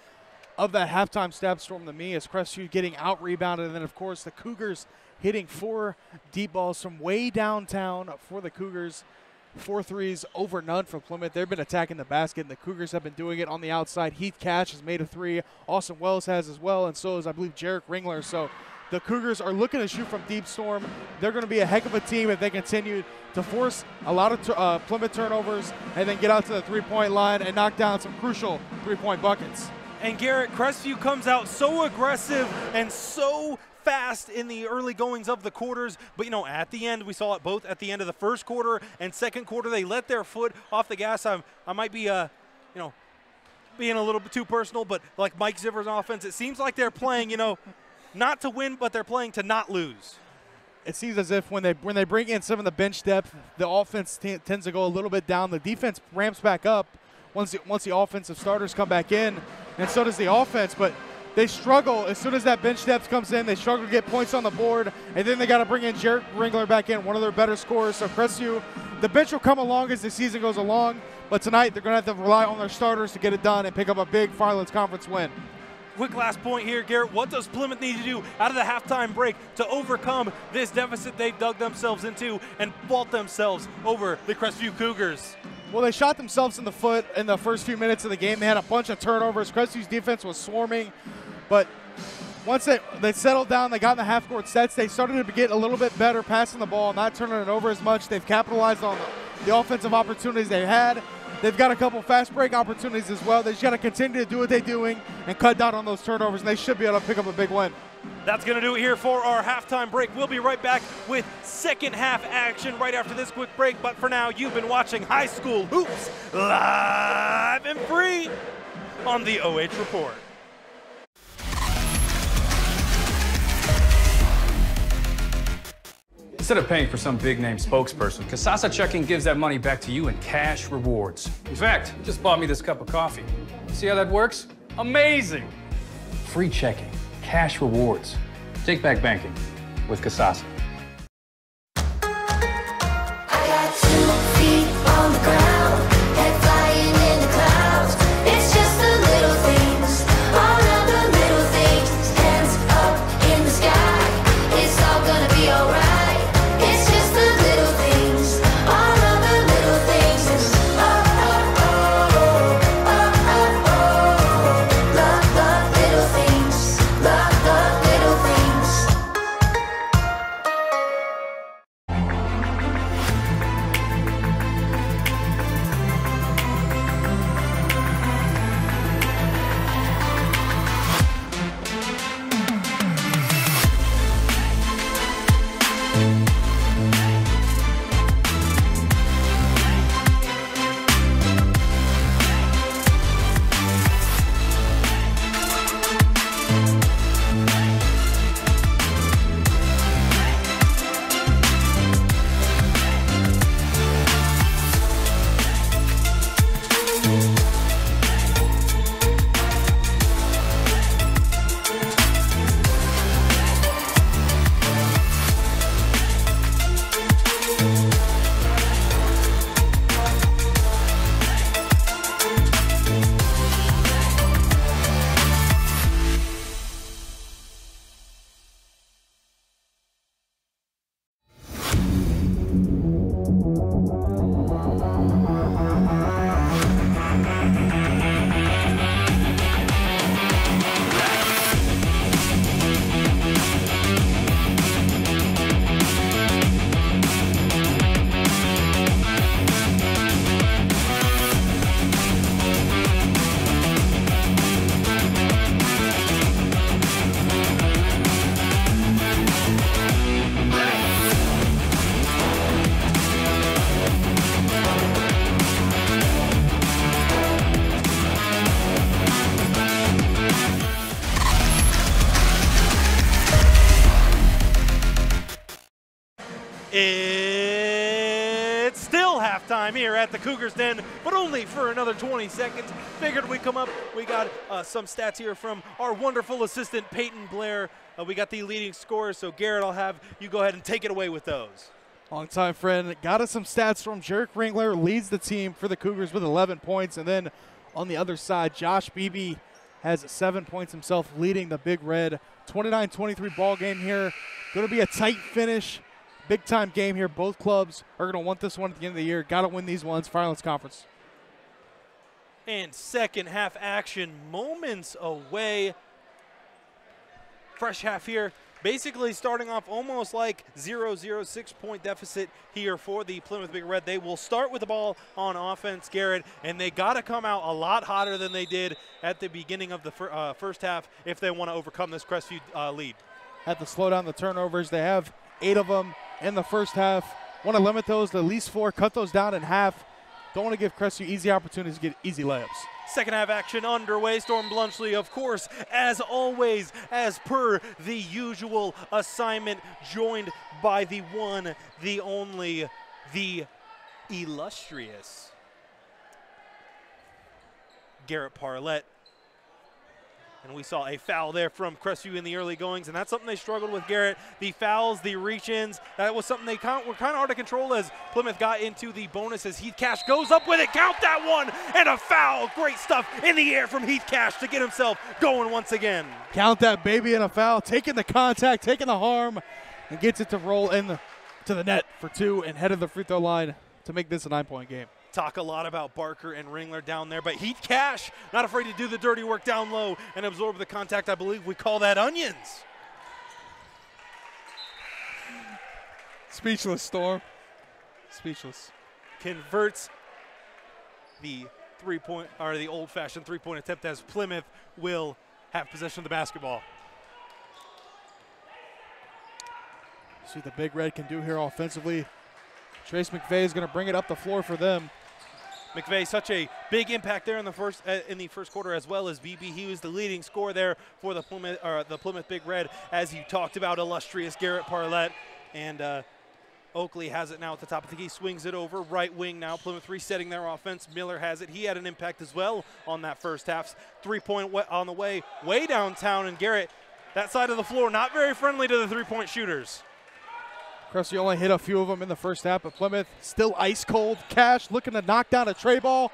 of that halftime stat storm to me is Crestview getting out rebounded. And then, of course, the Cougars hitting four deep balls from way downtown for the Cougars. Four threes over none for Plymouth. They've been attacking the basket, and the Cougars have been doing it on the outside. Heath Cash has made a three. Austin Wells has as well, and so is, I believe, Jarek Ringler. So the Cougars are looking to shoot from deep storm. They're going to be a heck of a team if they continue to force a lot of uh, Plymouth turnovers and then get out to the three point line and knock down some crucial three point buckets. And Garrett, Crestview comes out so aggressive and so fast in the early goings of the quarters, but you know, at the end, we saw it both at the end of the first quarter and second quarter. They let their foot off the gas. I, I might be, uh, you know, being a little bit too personal, but like Mike Zivers' offense, it seems like they're playing, you know, not to win, but they're playing to not lose. It seems as if when they when they bring in some of the bench depth, the offense t- tends to go a little bit down. The defense ramps back up once the, once the offensive starters come back in, and so does the offense. But they struggle as soon as that bench depth comes in. They struggle to get points on the board, and then they got to bring in Jarrett Ringler back in, one of their better scorers. So Crestview, the bench will come along as the season goes along, but tonight they're going to have to rely on their starters to get it done and pick up a big Firelands Conference win. Quick last point here, Garrett. What does Plymouth need to do out of the halftime break to overcome this deficit they've dug themselves into and vault themselves over the Crestview Cougars? Well, they shot themselves in the foot in the first few minutes of the game. They had a bunch of turnovers. Crestview's defense was swarming, but once they, they settled down, they got in the half court sets, they started to get a little bit better passing the ball, not turning it over as much. They've capitalized on the, the offensive opportunities they had. They've got a couple fast break opportunities as well. They just got to continue to do what they're doing and cut down on those turnovers, and they should be able to pick up a big win. That's going to do it here for our halftime break. We'll be right back with second half action right after this quick break. But for now, you've been watching High School Hoops live and free on the OH Report. Instead of paying for some big name spokesperson, Kasasa Checking gives that money back to you in cash rewards. In fact, just bought me this cup of coffee. See how that works? Amazing! Free checking, cash rewards. Take back banking with Kasasa. Cougars Den, but only for another 20 seconds. Figured we'd come up. We got uh, some stats here from our wonderful assistant, Peyton Blair. Uh, we got the leading scorers, so Garrett, I'll have you go ahead and take it away with those. Longtime friend got us some stats from Jarek Ringler, leads the team for the Cougars with 11 points. And then on the other side, Josh Beebe has seven points himself, leading the Big Red. 29 23 ball game here. Going to be a tight finish. Big time game here. Both clubs are going to want this one at the end of the year. Got to win these ones. Firelands Conference. And second half action, moments away. Fresh half here. Basically starting off almost like 0 0 6 point deficit here for the Plymouth Big Red. They will start with the ball on offense, Garrett, and they got to come out a lot hotter than they did at the beginning of the fir- uh, first half if they want to overcome this Crestview uh, lead. Have to slow down the turnovers. They have eight of them in the first half. Want to limit those to at least four, cut those down in half. Don't want to give Crestview easy opportunities to get easy layups. Second half action underway. Storm Bluntschly, of course, as always, as per the usual assignment, joined by the one, the only, the illustrious Garrett Parlett. And we saw a foul there from Crestview in the early goings, and that's something they struggled with, Garrett. The fouls, the reach-ins, that was something they kind were kind of hard to control as Plymouth got into the bonus as Heath Cash goes up with it. Count that one, and a foul. Great stuff in the air from Heath Cash to get himself going once again. Count that baby and a foul, taking the contact, taking the harm, and gets it to roll in the, to the net for two and head of the free throw line to make this a nine-point game. Talk a lot about Barker and Ringler down there, but Heath Cash not afraid to do the dirty work down low and absorb the contact. I believe we call that onions. Speechless, Storm. Speechless. converts the three point or the old fashioned three point attempt as Plymouth will have possession of the basketball. See what the Big Red can do here offensively. Trace McVeigh is going to bring it up the floor for them. McVeigh such a big impact there in the first uh, in the first quarter as well as Beebe. He was the leading scorer there for the Plymouth or the Plymouth Big Red as you talked about illustrious Garrett Parlett and uh, Oakley has it now at the top of the key, swings it over right wing now. Plymouth resetting their offense. Miller has it. He had an impact as well on that first half. Three point on the way, way downtown, and Garrett that side of the floor not very friendly to the three point shooters. Cressy only hit a few of them in the first half, but Plymouth still ice cold. Cash looking to knock down a tray ball.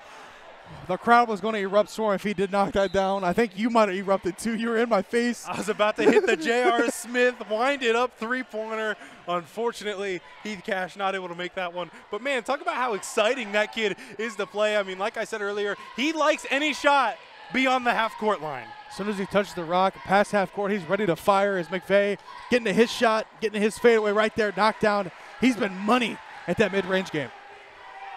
The crowd was going to erupt storm if he did knock that down. I think you might have erupted too. You were in my face. I was about to hit the J.R. *laughs* Smith wind it up three pointer. Unfortunately, Heath Cash not able to make that one. But man, talk about how exciting that kid is to play. I mean, like I said earlier, he likes any shot beyond the half court line. Soon as he touches the rock, past half court, he's ready to fire as McVeigh getting to his shot, getting to his fadeaway right there, knockdown. He's been money at that mid-range game.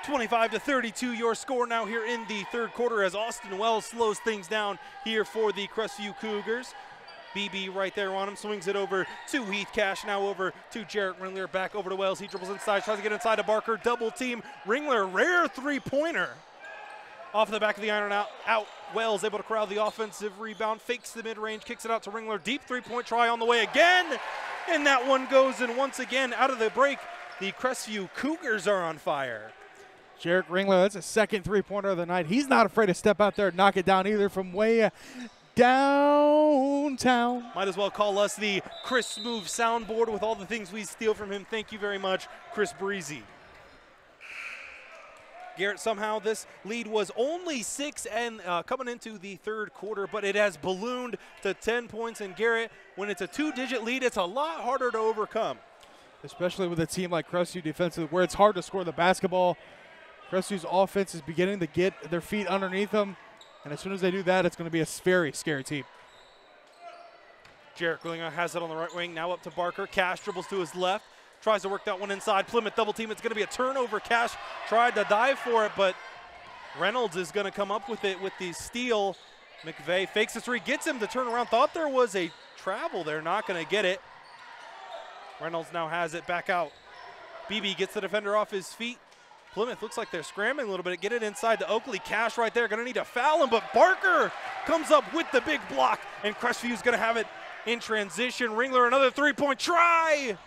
25 to 32, your score now here in the third quarter as Austin Wells slows things down here for the Crestview Cougars. Beebe right there on him, swings it over to Heath Cash, now over to Jarrett Ringler, back over to Wells. He dribbles inside, tries to get inside to Barker, double team. Ringler, rare three pointer. Off the back of the iron out, out. Wells able to corral the offensive rebound, fakes the mid range, kicks it out to Ringler. Deep three point try on the way again. And that one goes in once again out of the break. The Crestview Cougars are on fire. Jarek Ringler, that's a second three-pointer of the night. He's not afraid to step out there and knock it down either from way downtown. Might as well call us the Chris Smooth soundboard with all the things we steal from him. Thank you very much, Chris Breezy. Garrett, somehow this lead was only six and uh, coming into the third quarter, but it has ballooned to 10 points. And Garrett, when it's a two digit lead, it's a lot harder to overcome. especially with a team like Crestview defensively, where it's hard to score the basketball. Crestview's offense is beginning to get their feet underneath them, and as soon as they do that, it's going to be a very scary team. Jarrett Ringler has it on the right wing. Now up to Barker. Cash dribbles to his left. Tries to work that one inside. Plymouth double team. It's going to be a turnover. Cash tried to dive for it, but Reynolds is going to come up with it with the steal. McVeigh fakes the three, gets him to turn around. Thought there was a travel there. Not going to get it. Reynolds now has it back out. Beebe gets the defender off his feet. Plymouth looks like they're scrambling a little bit. Get it inside to Oakley. Cash right there. Going to need to foul him, but Barker comes up with the big block, and Crestview's going to have it in transition. Ringler, another three point try.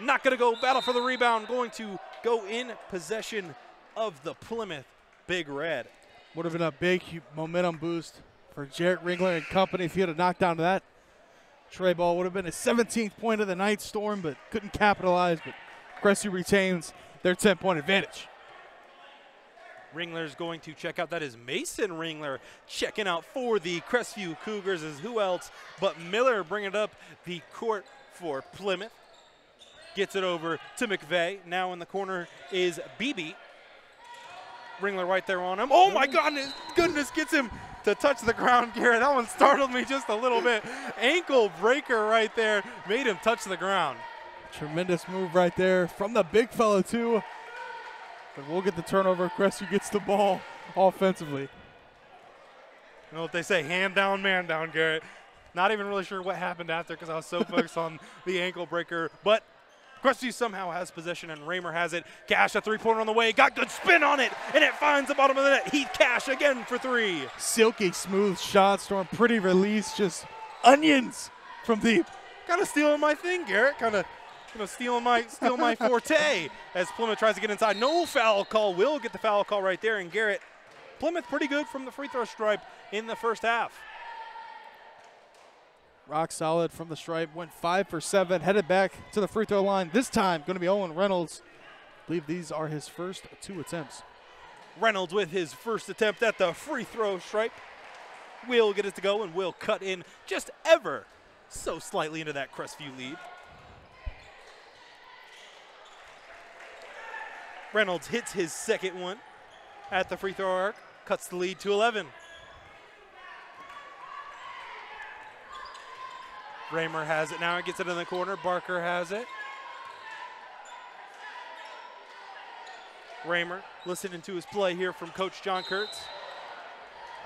Not going to go battle for the rebound. Going to go in possession of the Plymouth Big Red. Would have been a big momentum boost for Jarrett Ringler and company if he had a knockdown to that. Trey ball would have been his 17th point of the night storm, but couldn't capitalize. But Crestview retains their 10 point advantage. Ringler's going to check out. That is Mason Ringler checking out for the Crestview Cougars. Is who else but Miller bringing up the court for Plymouth. Gets it over to McVeigh. Now in the corner is Beebe. Ringler right there on him. Oh my goodness, goodness, gets him to touch the ground, Garrett. That one startled me just a little bit. Ankle breaker right there made him touch the ground. Tremendous move right there from the big fellow, too. But we'll get the turnover. Crestview gets the ball offensively. You know what they say, hand down, man down, Garrett. Not even really sure what happened after because I was so *laughs* focused on the ankle breaker. But Crestview somehow has possession and Raymer has it. Cash a three pointer on the way. Got good spin on it, and it finds the bottom of the net. Heath Cash again for three. Silky smooth shot, Storm. Pretty release, just onions from deep. Kind of stealing my thing, Garrett. Kind of. You know, stealing my steal my forte *laughs* as Plymouth tries to get inside. No foul call. Will get the foul call right there, and Garrett Plymouth pretty good from the free throw stripe in the first half. Rock solid from the stripe. Went five for seven. Headed back to the free throw line. This time going to be Owen Reynolds. I believe these are his first two attempts. Reynolds with his first attempt at the free throw stripe. Will get it to go and will cut in just ever so slightly into that Crestview lead. Reynolds hits his second one at the free throw arc, cuts the lead to 11. Raymer has it now and gets it in the corner. Barker has it. Raymer listening to his play here from Coach John Kurtz.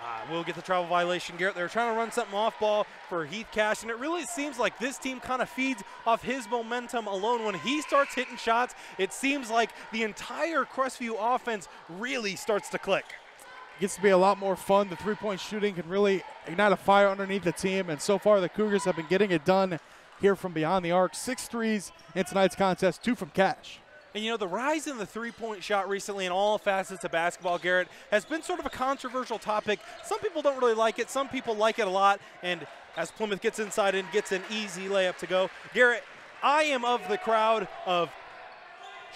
Uh, we'll get the travel violation, Garrett. They're trying to run something off ball for Heath Cash, and it really seems like this team kind of feeds off his momentum alone. When he starts hitting shots, it seems like the entire Crestview offense really starts to click. Gets to be a lot more fun. The three point shooting can really ignite a fire underneath the team, and so far the Cougars have been getting it done here from beyond the arc. Six threes in tonight's contest, two from Cash. And you know, the rise in the three point shot recently in all facets of basketball, Garrett, has been sort of a controversial topic. Some people don't really like it, some people like it a lot. And as Plymouth gets inside and gets an easy layup to go, Garrett, I am of the crowd of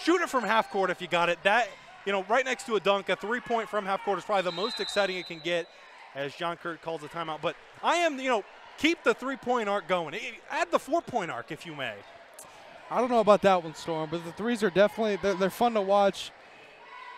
shoot it from half court if you got it. That, you know, right next to a dunk, a three point from half court is probably the most exciting it can get, as John Kurt calls a timeout. But I am, you know, keep the three point arc going. Add the four point arc if you may. I don't know about that one, Storm, but the threes are definitely they're, they're fun to watch,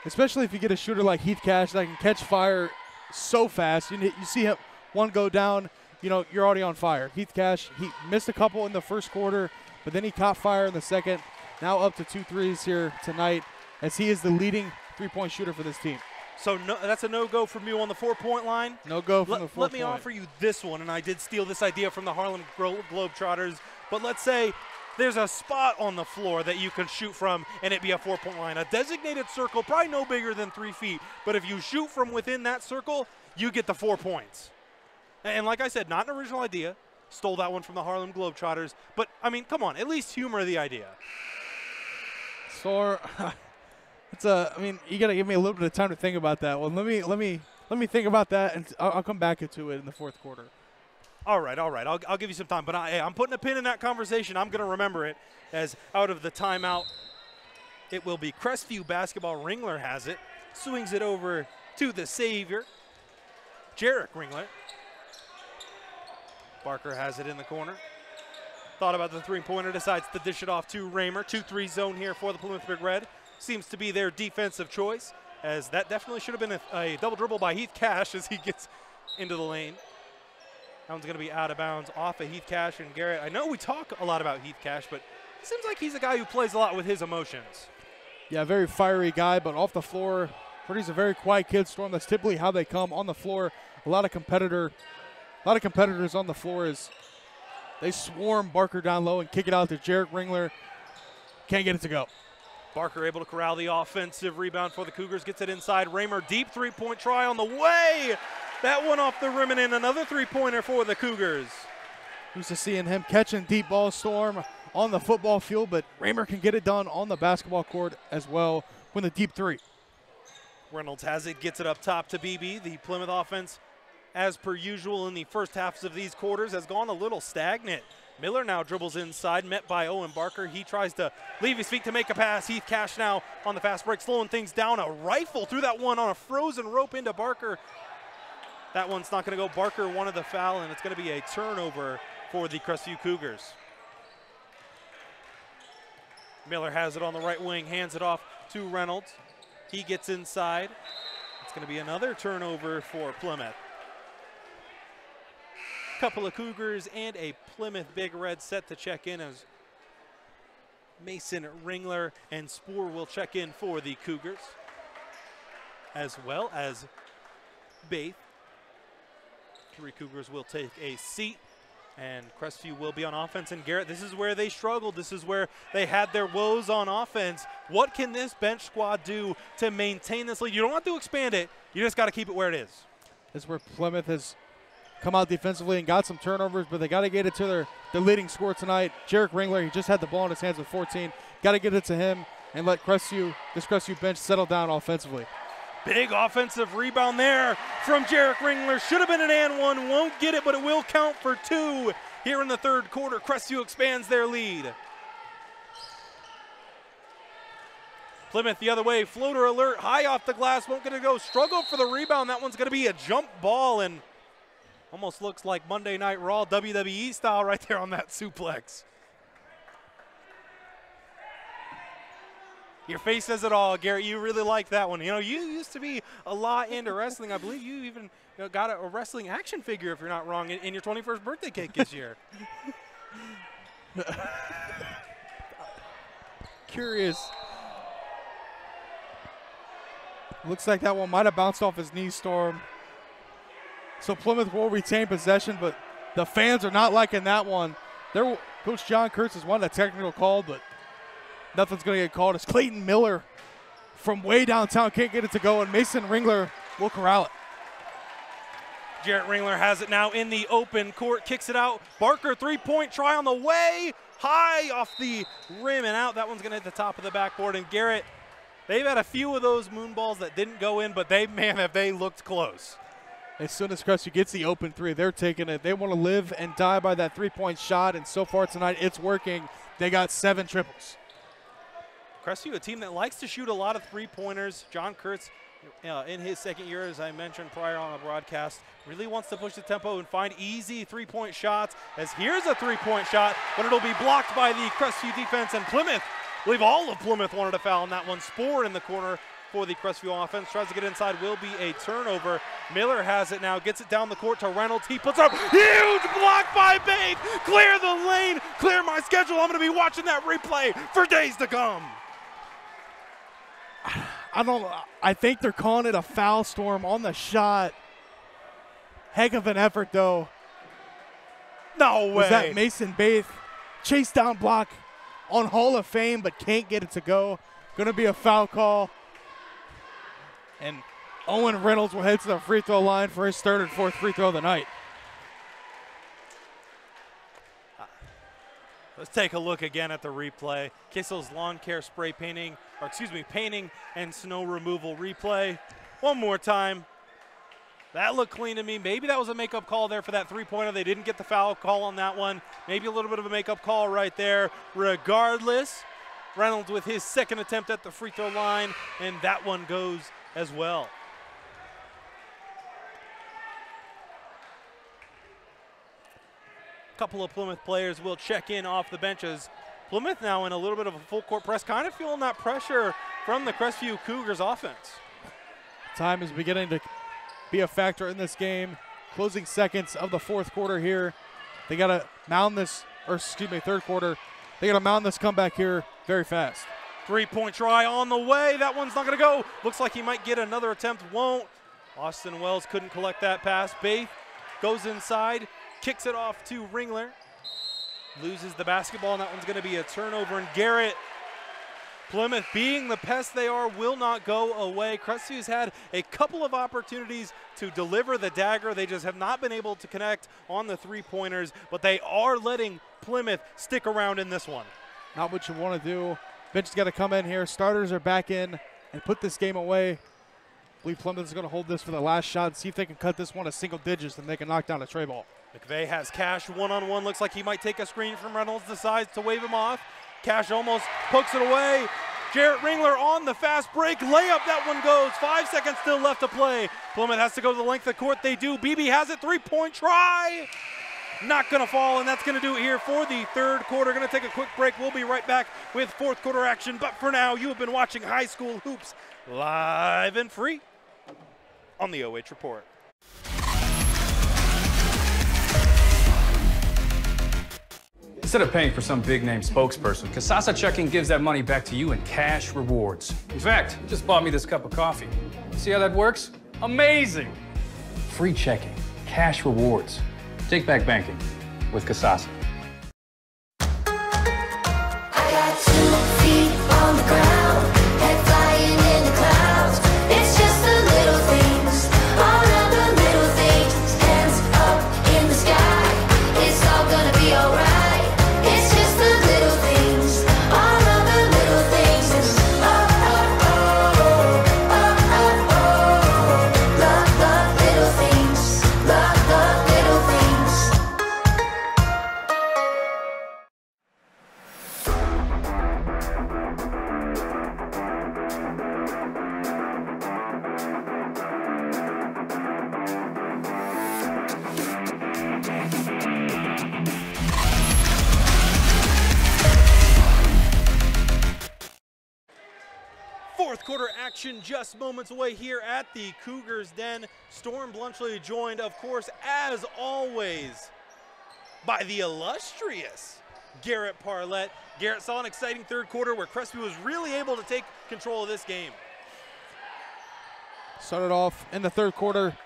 especially if you get a shooter like Heath Cash that can catch fire so fast. You, you see him one go down, you know you're already on fire. Heath Cash he missed a couple in the first quarter, but then he caught fire in the second. Now up to two threes here tonight, as he is the leading three-point shooter for this team. So no, that's a no-go from you on the four-point line. No go from let, the four let me point. offer you this one, and I did steal this idea from the Harlem Glo- Globetrotters. But let's say there's a spot on the floor that you can shoot from, and it be a four-point line. A designated circle, probably no bigger than three feet. But if you shoot from within that circle, you get the four points. And like I said, not an original idea. Stole that one from the Harlem Globetrotters. But I mean, come on, at least humor the idea. Storm, *laughs* it's a. I mean, you gotta give me a little bit of time to think about that one. Let me let me let me think about that, and I'll, I'll come back to it in the fourth quarter. All right, all right. I'll, I'll give you some time. But I, I'm putting a pin in that conversation. I'm to remember it as out of the timeout. It will be Crestview basketball. Ringler has it. Swings it over to the Savior. Jarek Ringler. Barker has it in the corner. Thought about the three pointer, decides to dish it off to Raymer. 2 3 zone here for the Plymouth Big Red. Seems to be their defensive choice, as that definitely should have been a, a double dribble by Heath Cash as he gets into the lane. That one's going to be out of bounds off of Heath Cash and Garrett. I know we talk a lot about Heath Cash, but it seems like he's a guy who plays a lot with his emotions. Yeah, very fiery guy, but off the floor, he's a very quiet kid. Storm. That's typically how they come on the floor. A lot of competitor, a lot of competitors on the floor is they swarm Barker down low and kick it out to Jarek Ringler. Can't get it to go. Barker able to corral the offensive rebound for the Cougars. Gets it inside. Raymer deep three point try on the way. That one off the rim and in another three pointer for the Cougars. Used to seeing him catching deep ball storm on the football field, but Raymer can get it done on the basketball court as well with the deep three. Reynolds has it, gets it up top to Beebe. The Plymouth offense, as per usual in the first halves of these quarters, has gone a little stagnant. Miller now dribbles inside, met by Owen Barker. He tries to leave his feet to make a pass. Heath Cash now on the fast break, slowing things down. A rifle through that one on a frozen rope into Barker. That one's not going to go. Barker wanted the foul, and it's going to be a turnover for the Crestview Cougars. Miller has it on the right wing, hands it off to Reynolds. He gets inside. It's going to be another turnover for Plymouth. Couple of Cougars and a Plymouth Big Red set to check in as Mason Ringler and Spoor will check in for the Cougars, as well as Baith. Three Cougars will take a seat, and Crestview will be on offense. And Garrett, this is where they struggled. This is where they had their woes on offense. What can this bench squad do to maintain this lead? You don't have to expand it. You just got to keep it where it is. This is where Plymouth has come out defensively and got some turnovers, but they got to get it to their, their leading scorer tonight. Jarek Ringler, he just had the ball in his hands with 14. Got to get it to him and let Crestview, this Crestview bench settle down offensively. Big offensive rebound there from Jarek Ringler. Should have been an and one. Won't get it, but it will count for two here in the third quarter. Crestview expands their lead. Plymouth the other way. Floater alert. High off the glass. Won't get it go. Struggle for the rebound. That one's going to be a jump ball and almost looks like Monday Night Raw WWE style right there on that suplex. Your face says it all, Garrett. You really like that one. You know, you used to be a lot into wrestling. I believe you even you know, got a, a wrestling action figure, if you're not wrong, in, in your 21st birthday cake this year. *laughs* Curious. Looks like that one might have bounced off his knee, Storm. So Plymouth will retain possession, but the fans are not liking that one. There, Coach John Kurtz has won a technical call, but nothing's going to get called. It's Clayton Miller from way downtown can't get it to go, and Mason Ringler will corral it. Jarek Ringler has it now in the open court, kicks it out. Barker three-point try on the way, high off the rim and out. That one's going to hit the top of the backboard. And Garrett, they've had a few of those moon balls that didn't go in, but they, man, have they looked close. As soon as Crestview gets the open three, they're taking it. They want to live and die by that three-point shot, and so far tonight, it's working. They got seven triples. Crestview, a team that likes to shoot a lot of three-pointers. John Kurtz, uh, in his second year, as I mentioned prior on the broadcast, really wants to push the tempo and find easy three-point shots. As here's a three-point shot, but it'll be blocked by the Crestview defense. And Plymouth, I believe all of Plymouth wanted a foul on that one. Spore in the corner for the Crestview offense. Tries to get inside, will be a turnover. Miller has it now, gets it down the court to Reynolds. He puts up huge block by Babe. Clear the lane, clear my schedule. I'm going to be watching that replay for days to come. I don't. I think they're calling it a foul storm on the shot. Heck of an effort, though. No way. Was that Mason Baith chase down block on Hall of Fame, but can't get it to go? Going to be a foul call. And Owen Reynolds will head to the free throw line for his third and fourth free throw of the night. Uh, let's take a look again at the replay. Kissel's lawn care spray painting, or excuse me, painting and snow removal replay. One more time. That looked clean to me. Maybe that was a makeup call there for that three pointer. They didn't get the foul call on that one. Maybe a little bit of a makeup call right there. Regardless, Reynolds with his second attempt at the free throw line, and that one goes as well. A couple of Plymouth players will check in off the benches. Plymouth now in a little bit of a full court press, kind of feeling that pressure from the Crestview Cougars offense. Time is beginning to be a factor in this game. Closing seconds of the fourth quarter here. They got to mound this, or excuse me, third quarter. They got to mound this comeback here very fast. Three point try on the way. That one's not going to go. Looks like he might get another attempt. Won't. Austin Wells couldn't collect that pass. Baith goes inside, kicks it off to Ringler. Loses the basketball, and that one's going to be a turnover. And Garrett, Plymouth, being the pest they are, will not go away. Crestview's had a couple of opportunities to deliver the dagger. They just have not been able to connect on the three pointers, but they are letting Plymouth stick around in this one. Not what you want to do. Bench has got to come in here. Starters are back in and put this game away. I believe Plymouth is going to hold this for the last shot and see if they can cut this one to single digits and they can knock down a tray ball. McVeigh has Cash one on one. Looks like he might take a screen from Reynolds. Decides to wave him off. Cash almost pokes it away. Jarek Ringler on the fast break. Layup, that one goes. Five seconds still left to play. Plymouth has to go to the length of court. They do. Beebe has it. Three point try. Not going to fall, and that's going to do it here for the third quarter. Going to take a quick break. We'll be right back with fourth quarter action. But for now, you have been watching High School Hoops live and free on the OH Report. Instead of paying for some big name spokesperson, Kasasa Checking gives that money back to you in cash rewards. In fact, you just bought me this cup of coffee. See how that works? Amazing! Free checking, cash rewards. Take back banking with Kasasa. Moments away here at the Cougars Den. Storm Bluntschly joined, of course, as always, by the illustrious Garrett Parlett. Garrett saw an exciting third quarter where Crestview was really able to take control of this game. Started off in the third quarter,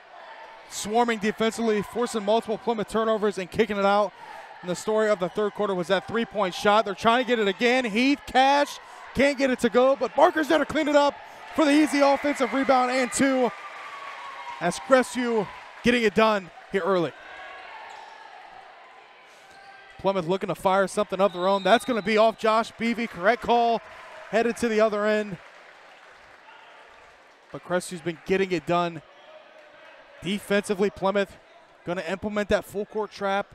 swarming defensively, forcing multiple Plymouth turnovers and kicking it out. And the story of the third quarter was that three point shot. They're trying to get it again. Heath, Cash, can't get it to go, but Barker's there to clean it up for the easy offensive rebound and two. As Crestview getting it done here early. Plymouth looking to fire something of their own. That's going to be off Josh Beebe. Correct call. Headed to the other end. But Crestview's been getting it done. Defensively, Plymouth going to implement that full court trap,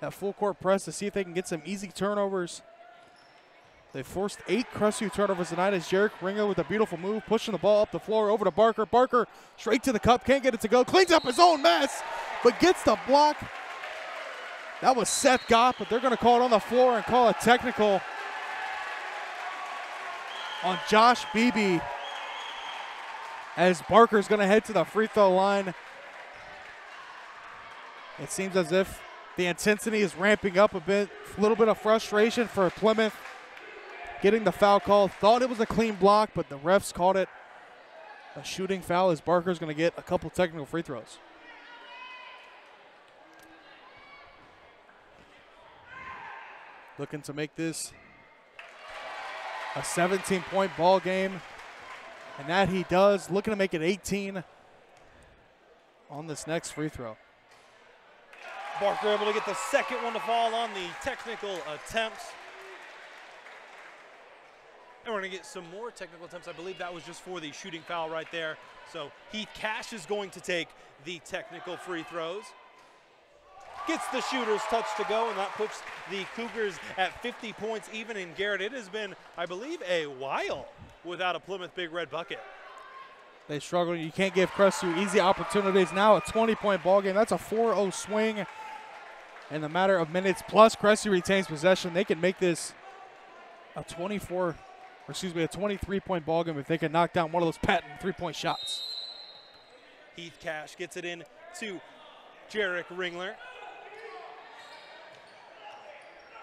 that full court press to see if they can get some easy turnovers. They forced eight Crestview turnovers tonight as Jarek Ringler with a beautiful move, pushing the ball up the floor over to Barker. Barker straight to the cup, can't get it to go, cleans up his own mess, but gets the block. That was Seth Goff, but they're going to call it on the floor and call a technical on Josh Beebe as Barker's going to head to the free throw line. It seems as if the intensity is ramping up a bit. A little bit of frustration for Plymouth getting the foul call. Thought it was a clean block, but the refs called it a shooting foul as Barker's going to get a couple technical free throws. Looking to make this a 17 point ball game. And that he does. Looking to make it 18 on this next free throw. Barker able to get the second one to fall on the technical attempts. And we're going to get some more technical attempts. I believe that was just for the shooting foul right there. So Heath Cash is going to take the technical free throws. Gets the shooter's touch to go, and that puts the Cougars at 50 points even in Garrett. It has been, I believe, a while without a Plymouth Big Red bucket. They struggle. You can't give Crestview easy opportunities. Now a 20 point ball game. That's a 4 0 swing in the matter of minutes. Plus, Crestview retains possession. They can make this a 24, or excuse me, a 23 point ball game if they can knock down one of those patent three point shots. Heath Cash gets it in to Jarek Ringler.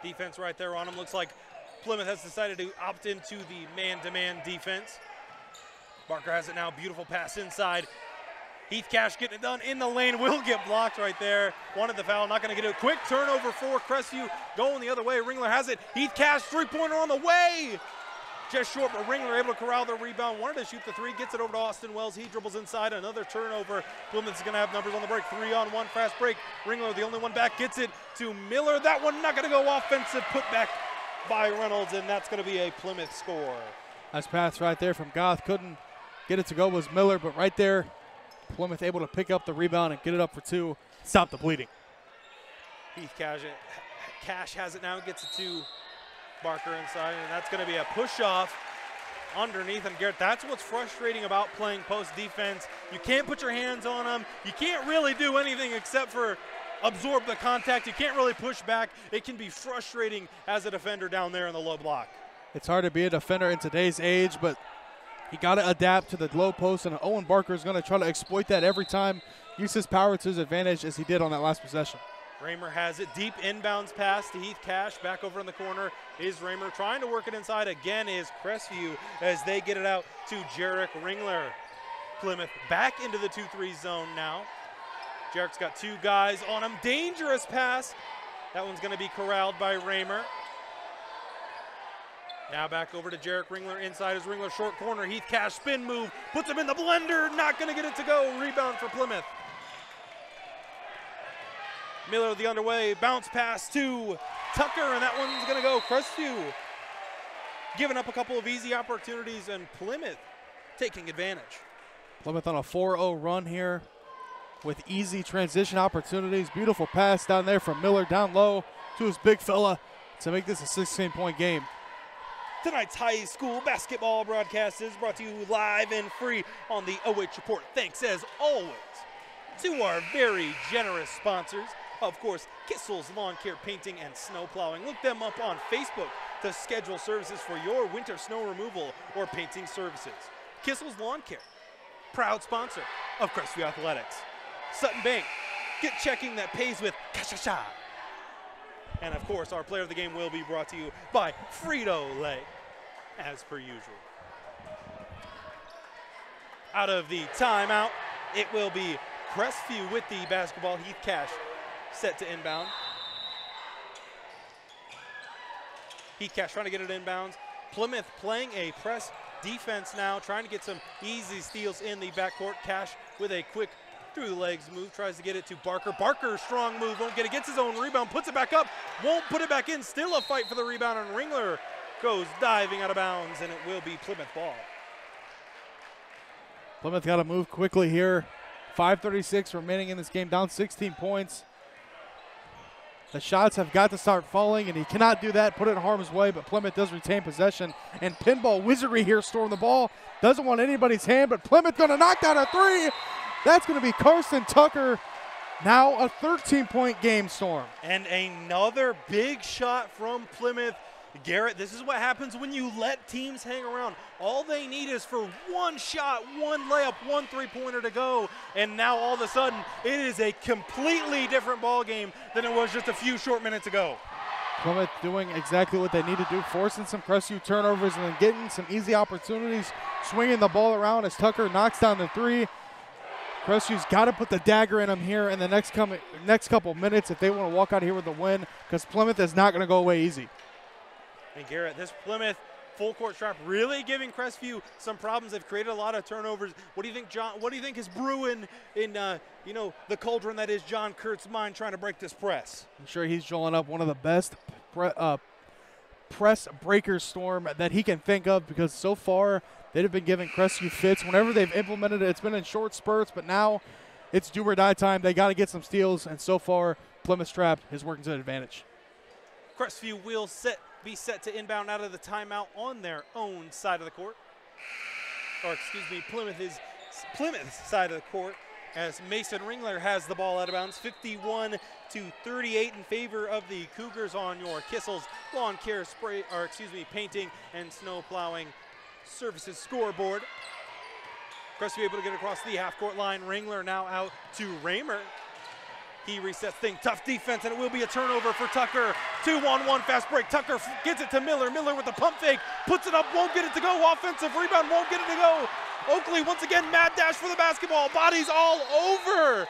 Defense right there on him. Looks like Plymouth has decided to opt into the man-to-man defense. Barker has it now. Beautiful pass inside. Heath Cash getting it done in the lane. Will get blocked right there. Wanted the foul. Not going to get it. Quick turnover for Crestview. Going the other way. Ringler has it. Heath Cash three-pointer on the way. Just short, but Ringler able to corral the rebound. Wanted to shoot the three. Gets it over to Austin Wells. He dribbles inside. Another turnover. Plymouth's going to have numbers on the break. Three on one. Fast break. Ringler, the only one back, gets it to Miller. That one not going to go offensive. Put back by Reynolds, and that's going to be a Plymouth score. Nice pass right there from Goff. Couldn't get it to go was Miller, but right there, Plymouth able to pick up the rebound and get it up for two. Stop the bleeding. Heath Cash, Cash has it now. Gets it to Barker inside, and that's going to be a push off underneath. And Garrett, that's what's frustrating about playing post defense. You can't put your hands on them. You can't really do anything except for absorb the contact. You can't really push back. It can be frustrating as a defender down there in the low block. It's hard to be a defender in today's age, but you got to adapt to the low post, and Owen Barker is going to try to exploit that every time. Use his power to his advantage as he did on that last possession. Raymer has it deep inbounds pass to Heath Cash back over in the corner is Raymer trying to work it inside again is Crestview as they get it out to Jarek Ringler. Plymouth back into the 2-3 zone now. Jarek's got two guys on him. Dangerous pass. That one's going to be corralled by Raymer. Now back over to Jarek Ringler inside his Ringler short corner. Heath Cash spin move puts him in the blender. Not going to get it to go. Rebound for Plymouth. Miller the underway, bounce pass to Tucker, and that one's going to go Crestview. Giving up a couple of easy opportunities, and Plymouth taking advantage. Plymouth on a 4 0 run here with easy transition opportunities. Beautiful pass down there from Miller down low to his big fella to make this a 16 point game. Tonight's high school basketball broadcast is brought to you live and free on the OH Report. Thanks as always to our very generous sponsors. Of course, Kissel's Lawn Care Painting and Snow Plowing. Look them up on Facebook to schedule services for your winter snow removal or painting services. Kissel's Lawn Care, proud sponsor of Crestview Athletics. Sutton Bank, get checking that pays with Kasasa. And of course, our player of the game will be brought to you by Frito Lay, as per usual. Out of the timeout, it will be Crestview with the basketball. Heath Cash set to inbound. Heath Cash trying to get it inbounds. Plymouth playing a press defense now, trying to get some easy steals in the backcourt. Cash with a quick through the legs move, tries to get it to Barker. Barker, strong move, won't get it, gets his own rebound, puts it back up, won't put it back in. Still a fight for the rebound, and Ringler goes diving out of bounds, and it will be Plymouth ball. Plymouth got to move quickly here. 5:36 remaining in this game, down 16 points. The shots have got to start falling, and he cannot do that, put it in harm's way, but Plymouth does retain possession. And pinball wizardry here storm the ball. Doesn't want anybody's hand, but Plymouth going to knock down a three. That's going to be Carson Tucker. Now a 13 point game storm. And another big shot from Plymouth. Garrett, this is what happens when you let teams hang around. All they need is for one shot, one layup, one three-pointer to go, and now all of a sudden it is a completely different ball game than it was just a few short minutes ago. Plymouth doing exactly what they need to do, forcing some Crestview turnovers and then getting some easy opportunities, swinging the ball around as Tucker knocks down the three. Crestview's got to put the dagger in them here in the next coming next couple minutes if they want to walk out here with a win, because Plymouth is not going to go away easy. And Garrett, this Plymouth full court trap really giving Crestview some problems. They've created a lot of turnovers. What do you think, John? What do you think is brewing in uh, you know the cauldron that is John Kurtz's mind trying to break this press? I'm sure he's drawing up one of the best pre- uh, press breaker storm that he can think of because so far they've been giving Crestview fits whenever they've implemented it. It's been in short spurts, but now it's do or die time. They got to get some steals, and so far Plymouth's trap is working to advantage. Crestview will set be set to inbound out of the timeout on their own side of the court. Or excuse me, Plymouth is Plymouth's side of the court as Mason Ringler has the ball out of bounds, 51 to 38 in favor of the Cougars on your Kissels lawn care spray, or excuse me, painting and snow plowing services scoreboard. Crestview able to get across the half court line. Ringler now out to Raymer. He resets thing. Tough defense, and it will be a turnover for Tucker. Two on one fast break. Tucker gets it to Miller. Miller with the pump fake. Puts it up, won't get it to go. Offensive rebound, won't get it to go. Oakley once again, mad dash for the basketball. Bodies all over.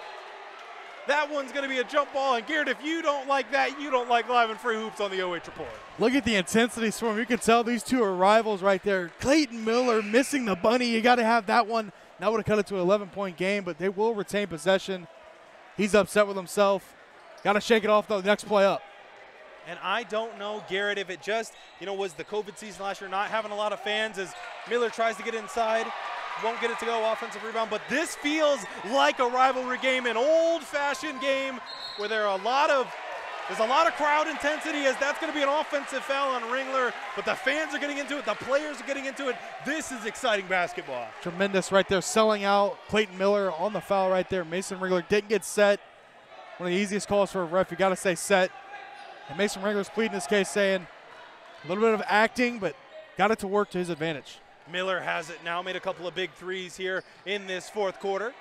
That one's going to be a jump ball. And Garrett, if you don't like that, you don't like live and free hoops on the OH report. Look at the intensity storm. You can tell these two are rivals right there. Clayton Miller missing the bunny. You got to have that one. That would have cut it to an 11 point game, but they will retain possession. He's upset with himself. Got to shake it off though. Next play up. And I don't know, Garrett, if it just, you know, was the COVID season last year, not having a lot of fans as Miller tries to get inside, won't get it to go, offensive rebound. But this feels like a rivalry game, an old-fashioned game where there are a lot of, there's a lot of crowd intensity as that's going to be an offensive foul on Ringler. But the fans are getting into it, the players are getting into it. This is exciting basketball. Tremendous right there, selling out. Clayton Miller on the foul right there. Mason Ringler didn't get set. One of the easiest calls for a ref. You got to say set. And Mason Ringler's pleading his case, saying a little bit of acting, but got it to work to his advantage. Miller has it now, made a couple of big threes here in this fourth quarter.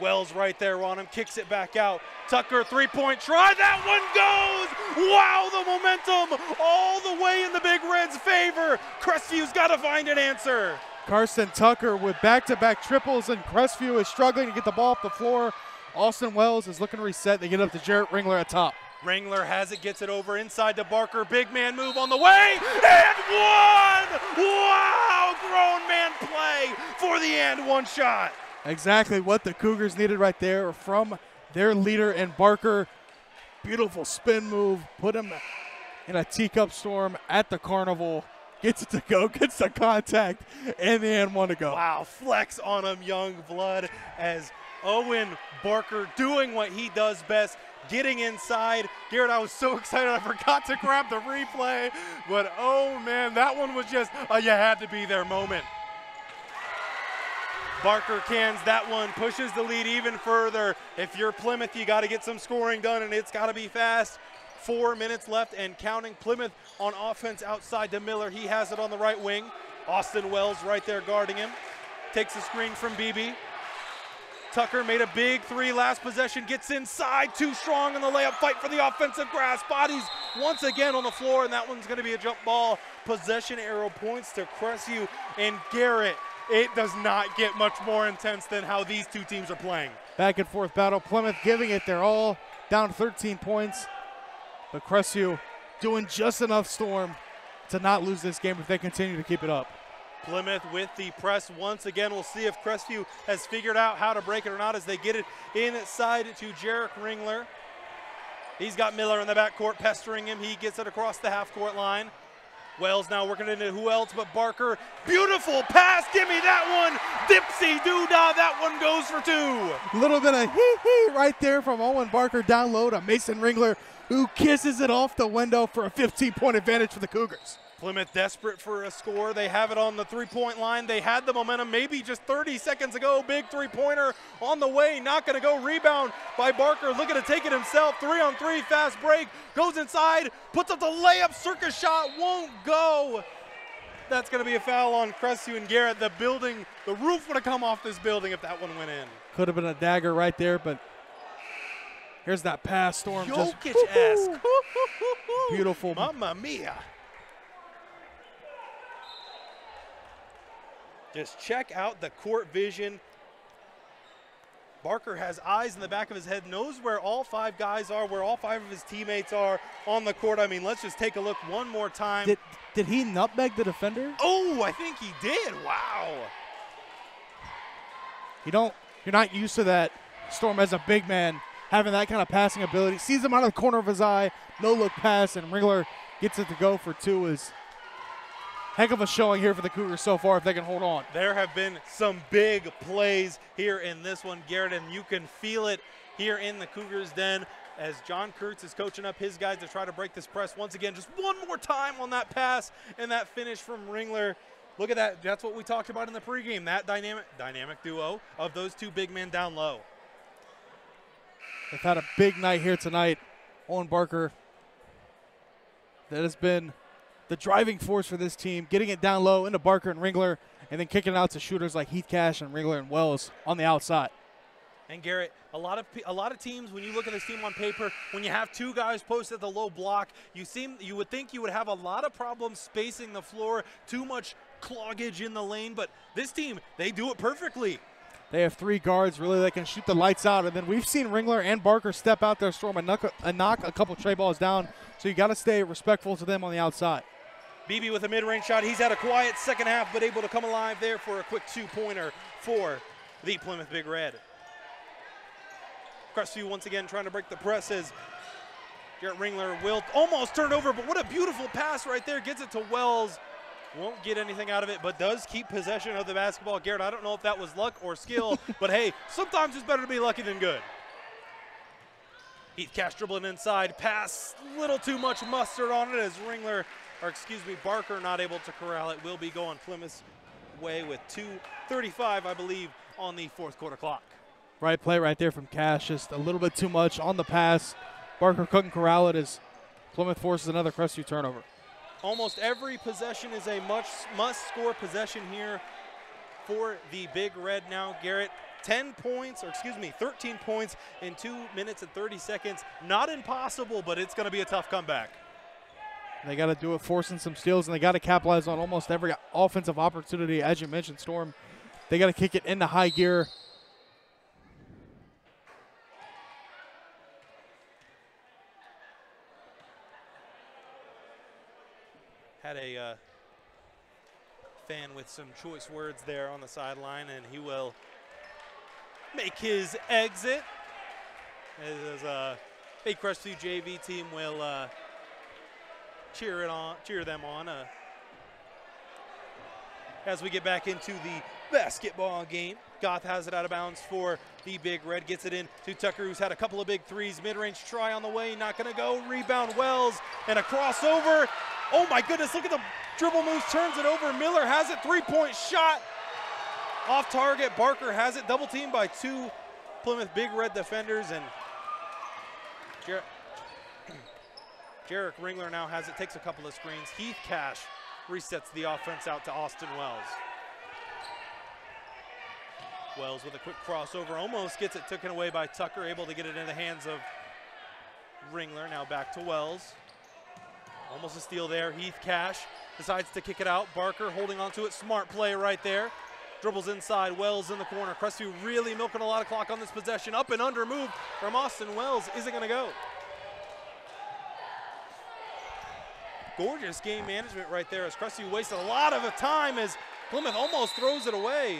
Wells right there on him, kicks it back out. Tucker, three point try. That one goes! Wow, the momentum all the way in the Big Red's favor. Crestview's got to find an answer. Carson Tucker with back-to-back triples, and Crestview is struggling to get the ball off the floor. Austin Wells is looking to reset. They get up to Jarek Ringler at top. Ringler has it, gets it over inside to Barker. Big man move on the way, and one! Wow, grown man play for the and one shot. Exactly what the Cougars needed right there from their leader and Barker. Beautiful spin move, put him in a teacup storm at the carnival. Gets it to go, *laughs* gets the contact, and the end one to go. Wow, flex on him, young blood, as Owen Barker doing what he does best, getting inside. Garrett, I was so *laughs* excited I forgot to grab the replay, but oh man, that one was just a you had to be there moment. Barker cans that one, pushes the lead even further. If you're Plymouth, you got to get some scoring done, and it's got to be fast. Four minutes left and counting. Plymouth on offense outside to Miller. He has it on the right wing. Austin Wells right there guarding him. Takes a screen from Beebe. Tucker made a big three last possession, gets inside, too strong in the layup, fight for the offensive grass. Bodies once again on the floor, and that one's going to be a jump ball. Possession arrow points to Crestview and Garrett. It does not get much more intense than how these two teams are playing. Back and forth battle. Plymouth giving it their all, down 13 points. But Crestview doing just enough Storm to not lose this game if they continue to keep it up. Plymouth with the press once again. We'll see if Crestview has figured out how to break it or not as they get it inside to Jarek Ringler. He's got Miller in the backcourt pestering him. He gets it across the half court line. Wells now working into who else but Barker. Beautiful pass. Give me that one. Dipsy doodah. That one goes for two. little bit of hee hee right there from Owen Barker down low Mason Ringler, who kisses it off the window for a 15 point advantage for the Cougars. Plymouth desperate for a score. They have it on the three point line. They had the momentum maybe just 30 seconds ago. Big three pointer on the way. Not going to go. Rebound by Barker. Looking to take it himself. Three on three. Fast break. Goes inside. Puts up the layup. Circus shot. Won't go. That's going to be a foul on Crestview and Garrett. The building, the roof would have come off this building if that one went in. Could have been a dagger right there, but here's that pass. Storm just Jokic esque. *laughs* beautiful. Mamma mia. Just check out the court vision. Barker has eyes in the back of his head, knows where all five guys are, where all five of his teammates are on the court. I mean, let's just take a look one more time. Did, did he nutmeg the defender? oh, I think he did. Wow. You don't. You're not used to that. Storm as a big man having that kind of passing ability. Sees him out of the corner of his eye. No look pass, and Ringler gets it to go for two. Is heck of a showing here for the Cougars so far if they can hold on. There have been some big plays here in this one, Garrett, and you can feel it here in the Cougars' den as John Kurtz is coaching up his guys to try to break this press once again. Just one more time on that pass and that finish from Ringler. Look at that. That's what we talked about in the pregame. That dynamic dynamic duo of those two big men down low. They've had a big night here tonight. Owen Barker, that has been the driving force for this team, getting it down low into Barker and Ringler, and then kicking it out to shooters like Heath Cash and Ringler and Wells on the outside. And Garrett, a lot of a lot of teams, when you look at this team on paper, when you have two guys posted at the low block, you seem you would think you would have a lot of problems spacing the floor, too much cloggage in the lane. But this team, they do it perfectly. They have three guards really that can shoot the lights out, and then we've seen Ringler and Barker step out there, storm and knock a, knock a couple tray balls down. So you got to stay respectful to them on the outside. Beebe with a mid-range shot. He's had a quiet second half, but able to come alive there for a quick two-pointer for the Plymouth Big Red. Crestview once again trying to break the press as Garrett Ringler will almost turned over, but what a beautiful pass right there. Gets it to Wells. Won't get anything out of it, but does keep possession of the basketball. Garrett, I don't know if that was luck or skill, *laughs* but hey, sometimes it's better to be lucky than good. Heath Cash dribbling inside, pass, little too much mustard on it as Ringler, or excuse me, Barker not able to corral it. Will be going Plymouth's way with 2.35, I believe, on the fourth quarter clock. Right play right there from Cash, just a little bit too much on the pass. Barker couldn't corral it as Plymouth forces another Crestview turnover. Almost every possession is a much must-score possession here for the Big Red now. Garrett, 10 points, or excuse me, 13 points in 2 minutes and 30 seconds. Not impossible, but it's going to be a tough comeback. They got to do it, forcing some steals, and they got to capitalize on almost every offensive opportunity. As you mentioned, Storm, they got to kick it into high gear. Had a uh, fan with some choice words there on the sideline, and he will make his exit. As uh, a Crestview JV team will uh, cheer it on, cheer them on. Uh, as we get back into the basketball game. Goff has it out of bounds for the Big Red. Gets it in to Tucker, who's had a couple of big threes. Mid-range try on the way, not going to go. Rebound Wells and a crossover. Oh my goodness, look at the dribble moves, turns it over. Miller has it, three-point shot. Off target, Barker has it, double teamed by two Plymouth Big Red defenders. And Jarrett, Jarek Ringler now has it, takes a couple of screens. Heath Cash resets the offense out to Austin Wells. Wells with a quick crossover, almost gets it taken away by Tucker, able to get it in the hands of Ringler. Now back to Wells. Almost a steal there. Heath Cash decides to kick it out. Barker holding onto it. Smart play right there. Dribbles inside. Wells in the corner. Crestview really milking a lot of clock on this possession. Up and under move from Austin Wells. Isn't going to go. Gorgeous game management right there as Crestview wasted a lot of time as Plymouth almost throws it away.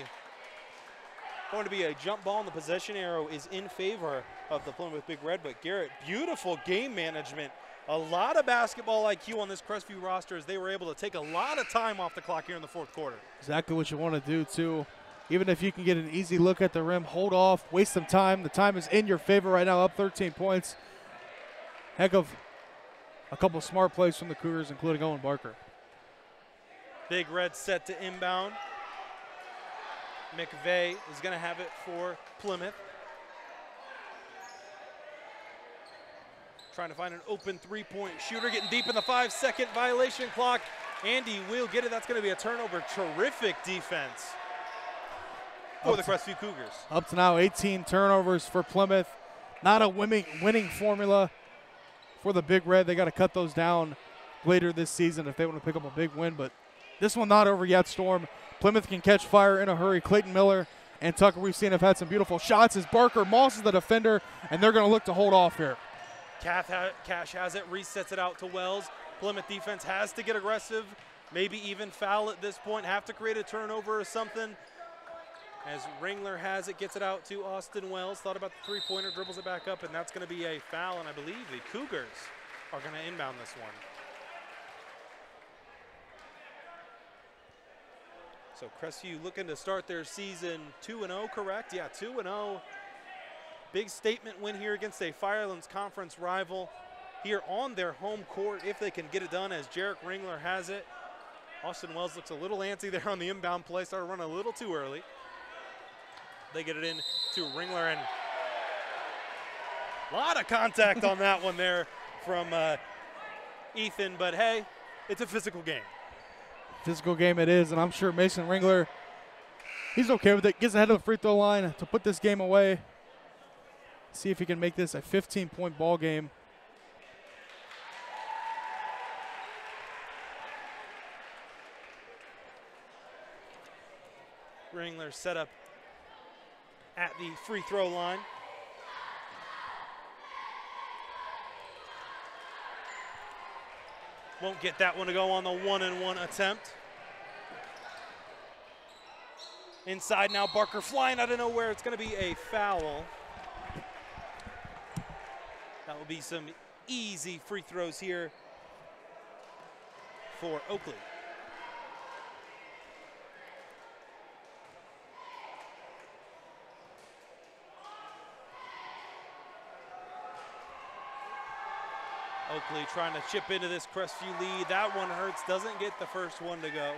Going to be a jump ball, and the possession arrow is in favor of the Plymouth Big Red. But Garrett, beautiful game management. A lot of basketball IQ on this Crestview roster as they were able to take a lot of time off the clock here in the fourth quarter. Exactly what you want to do, too. Even if you can get an easy look at the rim, hold off, waste some time. The time is in your favor right now, up 13 points. Heck of a couple smart plays from the Cougars, including Owen Barker. Big Red set to inbound. McVeigh is going to have it for Plymouth. Trying to find an open three-point shooter, getting deep in the five-second violation clock. Andy will get it. That's going to be a turnover. Terrific defense for Up the Crestview Cougars. Up to now, 18 turnovers for Plymouth. Not a winning winning formula for the Big Red. They got to cut those down later this season if they want to pick up a big win. But this one not over yet. Storm. Plymouth can catch fire in a hurry. Clayton Miller and Tucker we've seen have had some beautiful shots as Barker Moss is the defender, and they're going to look to hold off here. Cash has it, resets it out to Wells. Plymouth defense has to get aggressive, maybe even foul at this point, have to create a turnover or something. As Ringler has it, gets it out to Austin Wells. Thought about the three pointer, dribbles it back up, and that's going to be a foul. And I believe the Cougars are going to inbound this one. So Crestview looking to start their season 2 0, correct? Yeah, 2 0. Big statement win here against a Firelands Conference rival here on their home court if they can get it done as Jarek Ringler has it. Austin Wells looks a little antsy there on the inbound play, started running a little too early. They get it in to Ringler and a lot of contact on that one there from uh, Ethan, but hey, it's a physical game. Physical game it is, and I'm sure Mason Ringler, he's okay with it. Gets ahead of the free throw line to put this game away. See if he can make this a 15 point ball game. Ringler set up at the free throw line. Won't get that one to go on the one and one attempt. Inside now, Barker flying out of nowhere. It's going to be a foul. That will be some easy free throws here for Oakley. Oakley trying to chip into this Crestview lead. That one hurts, doesn't get the first one to go.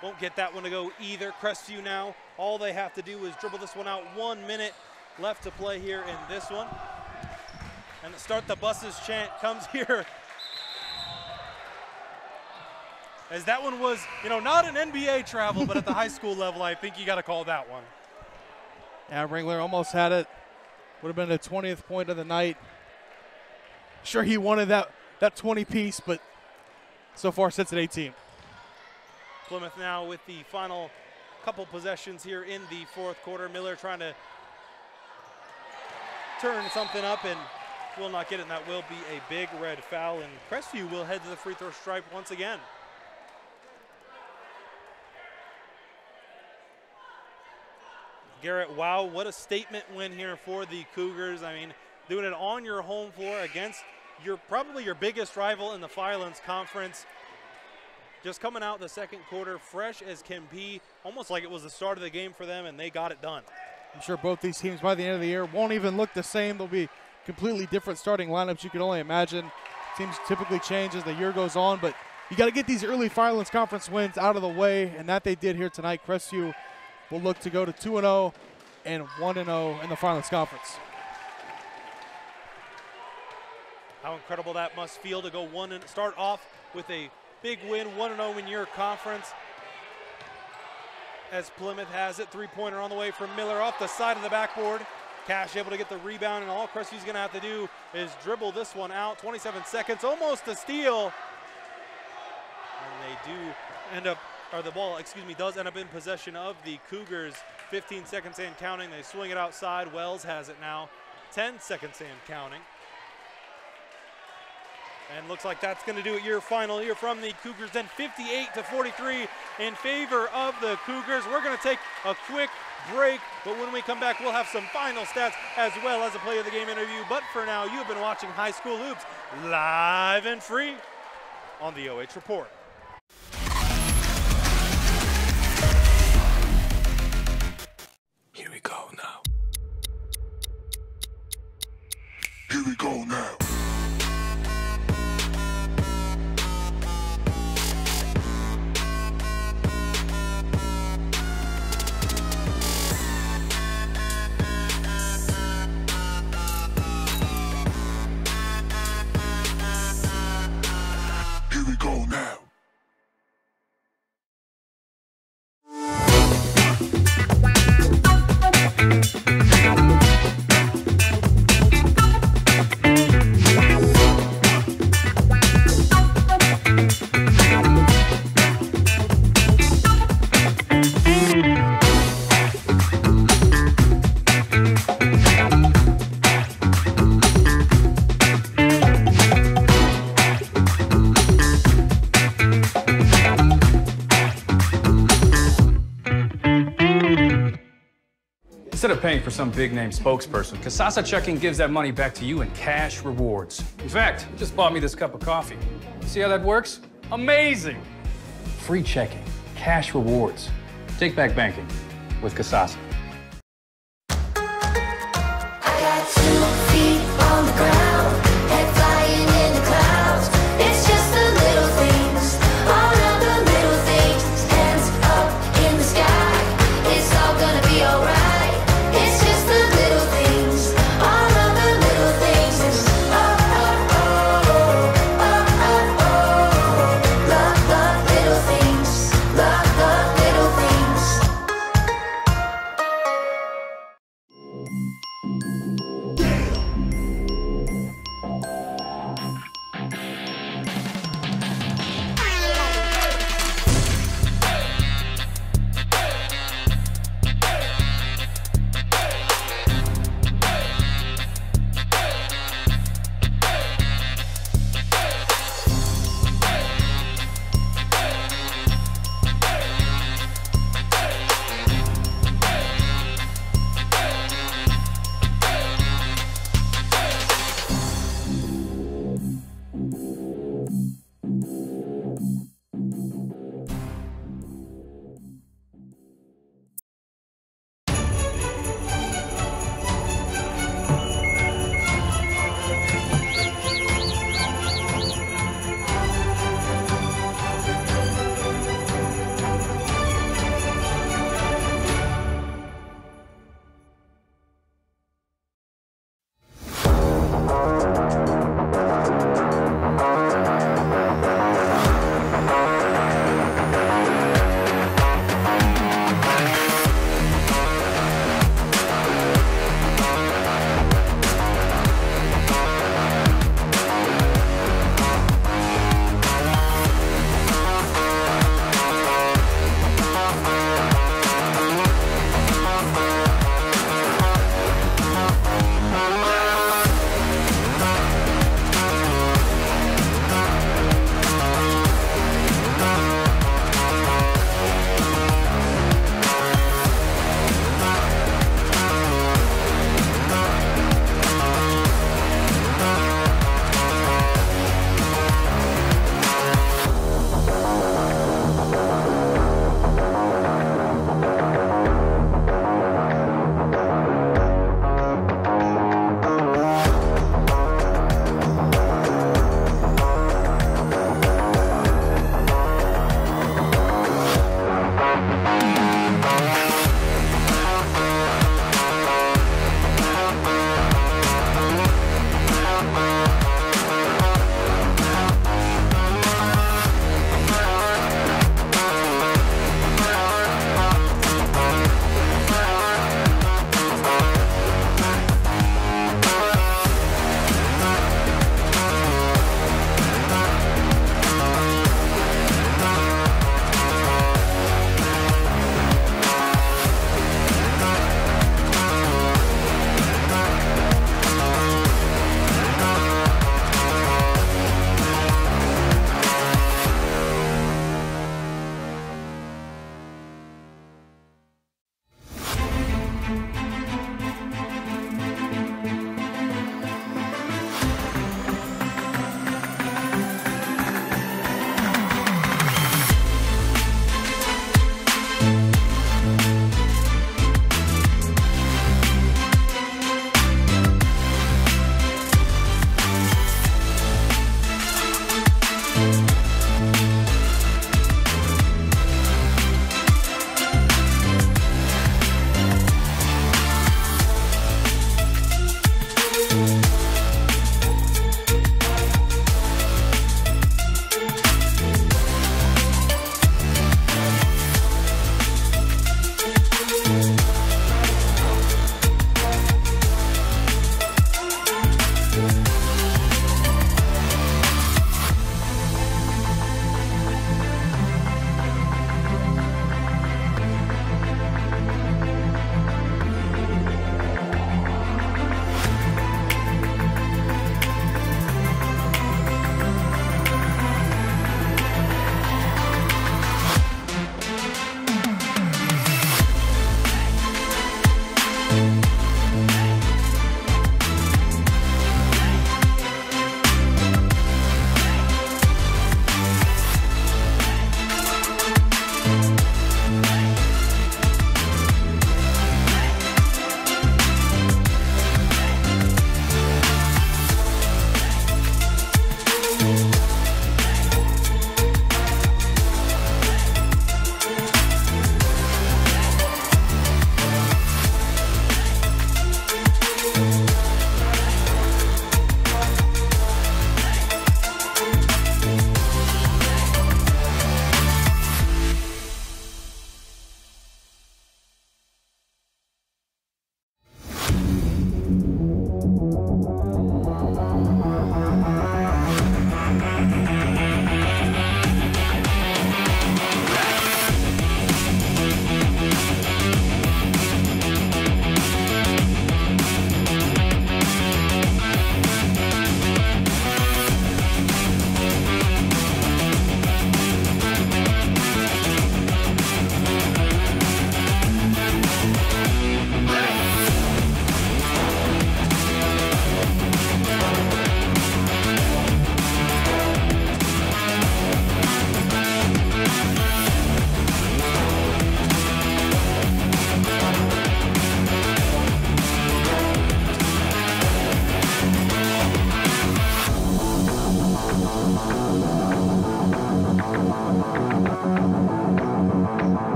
Won't get that one to go either. Crestview now, all they have to do is dribble this one out. One minute left to play here in this one. And the start the buses chant comes *laughs* here as that one was, you know, not an NBA travel, but at the high school level, I think you got to call that one. Yeah, Ringler almost had it. Would have been the 20th point of the night. Sure, he wanted that, that 20 piece, but so far sits at 18. Plymouth now with the final couple possessions here in the fourth quarter. Miller trying to turn something up and will not get it, and that will be a big red foul. And Crestview will head to the free throw stripe once again. Garrett, wow, what a statement win here for the Cougars. I mean, doing it on your home floor against your probably your biggest rival in the Firelands Conference. Just coming out the second quarter, fresh as can be, almost like it was the start of the game for them, and they got it done. I'm sure both these teams by the end of the year won't even look the same. They'll be completely different starting lineups you can only imagine. Teams typically change as the year goes on, but you got to get these early Firelands Conference wins out of the way, and that they did here tonight. Crestview will look to go to 2 0 and 1 0 in the Firelands Conference. How incredible that must feel to go one and start off with a big win, 1 0 in your conference. As Plymouth has it, three pointer on the way from Miller off the side of the backboard. Cash able to get the rebound, and all Crestview's going to have to do is dribble this one out. 27 seconds, almost a steal. And they do end up, or the ball, excuse me, does end up in possession of the Cougars. 15 seconds and counting. They swing it outside. Wells has it now. 10 seconds and counting. And looks like that's going to do it your final here from the Cougars. Then 58 to 43 in favor of the Cougars. We're going to take a quick break, but when we come back, we'll have some final stats as well as a play of the game interview. But for now, you've been watching High School Hoops live and free on the OH Report. Here we go now. For some big name spokesperson, Kasasa Checking gives that money back to you in cash rewards. In fact, it just bought me this cup of coffee. See how that works? Amazing! Free checking, cash rewards. Take back banking with Kasasa.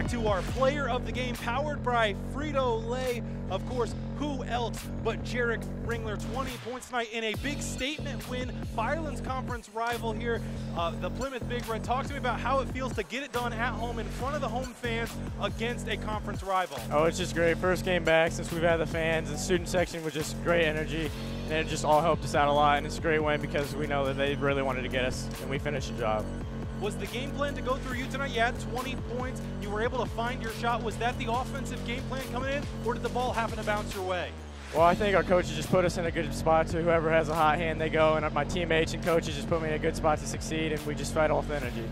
Back to our player of the game, powered by Frito Lay. Of course, who else but Jarek Ringler? 20 points tonight in a big statement win. Firelands Conference rival here, uh, the Plymouth Big Red. Talk to me about how it feels to get it done at home in front of the home fans against a conference rival. Oh, it's just great. First game back since we've had the fans. The student section was just great energy, and it just all helped us out a lot. And it's a great win because we know that they really wanted to get us, and we finished the job. Was the game plan to go through you tonight? You had 20 points. You were able to find your shot. Was that the offensive game plan coming in, or did the ball happen to bounce your way? Well, I think our coaches just put us in a good spot to whoever has a hot hand, they go, and my teammates and coaches just put me in a good spot to succeed, and we just fight off the energy.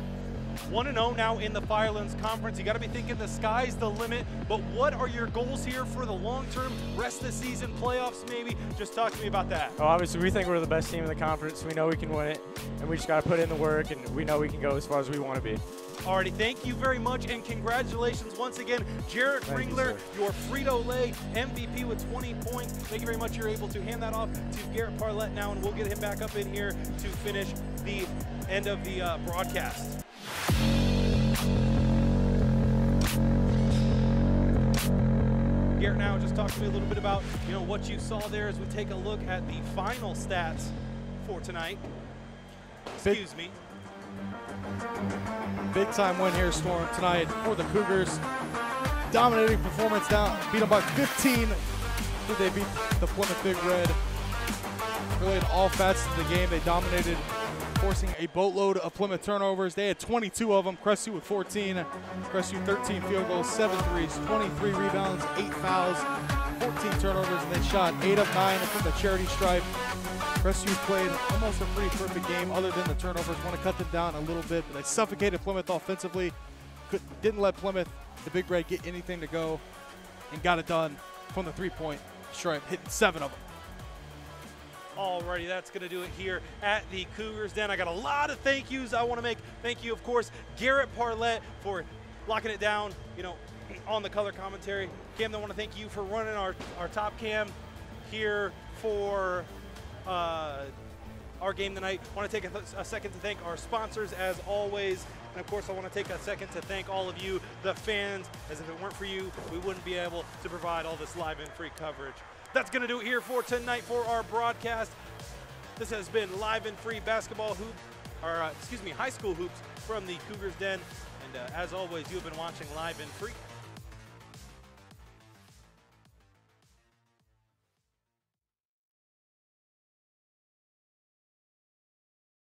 1 0 now in the Firelands Conference. You got to be thinking the sky's the limit, but what are your goals here for the long term, rest of the season, playoffs maybe? Just talk to me about that. Well, obviously, we think we're the best team in the conference. We know we can win it, and we just got to put in the work, and we know we can go as far as we want to be. Alrighty, thank you very much, and congratulations once again, Jarek Thank Ringler, sir. your Frito Lay MVP with 20 points. Thank you very much. You're able to hand that off to Garret Parlett now, and we'll get him back up in here to finish the end of the uh, broadcast. Garret, now just talk to me a little bit about you know what you saw there as we take a look at the final stats for tonight. Excuse me. Big time win here, Storm, tonight for the Cougars. Dominating performance down, beat them by 15. Did they beat the Plymouth Big Red? Really in all facets of the game, they dominated, forcing a boatload of Plymouth turnovers. They had 22 of them. Crestview with 14. Crestview 13 field goals, 7 threes, 23 rebounds, 8 fouls, 14 turnovers, and they shot 8 of 9 from the charity stripe. Crestview played almost a pretty perfect game other than the turnovers. Want to cut them down a little bit, but they suffocated Plymouth offensively. Could, didn't let Plymouth, the Big Red, get anything to go and got it done from the three-point stripe, hitting seven of them. Alrighty, that's going to do it here at the Cougars Den. I got a lot of thank yous I want to make. Thank you, of course, Garret Parlett for locking it down, you know, on the color commentary. Cam, I want to thank you for running our, our top cam here for uh, our game tonight. I want to take a, a second to thank our sponsors as always. And of course, I want to take a second to thank all of you, the fans, as if it weren't for you, we wouldn't be able to provide all this live and free coverage. That's going to do it here for tonight for our broadcast. This has been live and free basketball hoop, or uh, excuse me, high school hoops from the Cougars Den. And uh, as always, you have been watching live and free